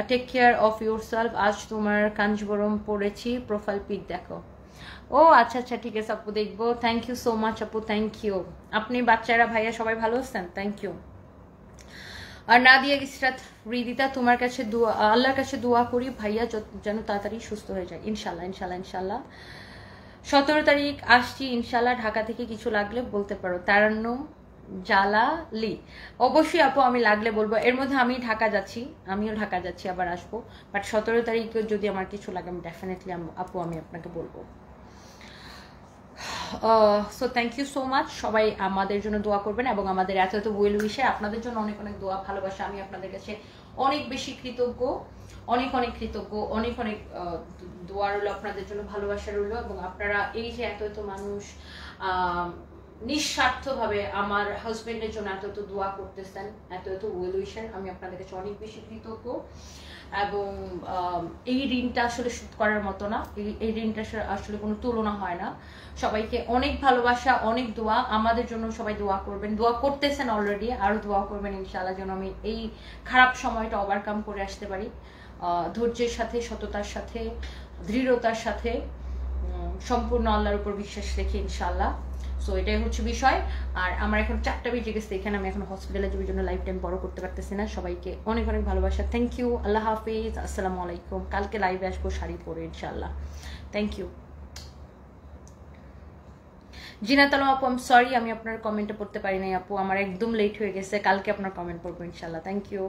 take care of yourself আজ তোমার কাঞ্জবরম পড়েছি প্রোফাইল পিক দেখো। ও আচ্ছা আচ্ছা ঠিক আছে, আপু দেখব। থ্যাংক ইউ সো মাচ আপু থ্যাংক ইউ আপনি বাচ্চারা, ভাইয়া সবাই ভালো আছেন? থ্যাংক ইউ আর না দিয়ে ইসরাত, রিদিতা, তোমার কাছে দোয়া, আল্লাহর কাছে দোয়া করি, ভাইয়া যেন তাড়াতাড়ি সুস্থ হয়ে যায়। ইনশাল্লাহ ইনশাল্লাহ ইনশাল্লাহ। সতেরো তারিখ আসছি, ইনশাল্লাহ ঢাকা থেকে কিছু লাগলে বলতে পারো। তারান্ন জালালি অবশ্যই আপু, আমি লাগলে বলব। এর মধ্যে আমি ঢাকা যাচ্ছি, আমিও ঢাকা যাচ্ছি, আবার আসব। বাট সতেরো তারিখে যদি আমার কিছু লাগে, আমি ডেফিনেটলি আপু, আমি আপনাকে বলব। So thank you so much সবাই আমাদের জন্য দোয়া করবেন এবং আমাদের এত এত ওয়েল উইশে আপনাদের জন্য অনেক অনেক দোয়া, ভালোবাসা। আমি আপনাদের কাছে অনেক বেশি কৃতজ্ঞ। অনেক অনেক কৃতজ্ঞ, অনেক অনেক দোয়া রইল আপনাদের জন্য, ভালোবাসা রইল এবং আপনারা এই যে এত এত মানুষ নিঃস্বার্থভাবে আমার হাজবেন্ডের জন্য এত এত দোয়া করতেছেন, এত এত ওয়েল উইশার আমি আপনাদের কাছে অনেক বেশি কৃতজ্ঞ এবং এই ঋণটা আসলে শোধ করার মতো না, এই ঋণটা আসলে কোনো তুলনা হয় না। সবাইকে অনেক ভালোবাসা, অনেক দোয়া, আমাদের জন্য সবাই দোয়া করবেন, দোয়া করতেছেন অলরেডি আরও দোয়া করবেন ইনশাআল্লাহ যেন আমি এই খারাপ সময়টা ওভারকাম করে আসতে পারি। ধৈর্যের সাথে, সততার সাথে, দৃঢ়তার সাথে সম্পূর্ণ আল্লাহর উপর বিশ্বাস রেখে ইনশাল্লাহ সো এটাই হচ্ছে বিষয়। আর আমার এখন চারটা বেজে গেছে, এখানে আমি এখন হসপিটালে যাওয়ার জন্য লাইফ টাইম বড় করতে পারতেছি না। সবাইকে অনেক অনেক ভালোবাসা। থ্যাংক ইউ আল্লাহ হাফিজ। আসসালামু আলাইকুম। কালকে লাইভে আসব, শাড়ি পরে ইনশাল্লাহ থ্যাংক ইউ জিনাত আলম আপু আমি সরি আমি আপনার কমেন্টে পড়তে পারি নাই আপু। আমার একদম লেট হয়ে গেছে। কালকে আপনার কমেন্ট পড়ব ইনশাল্লাহ থ্যাংক ইউ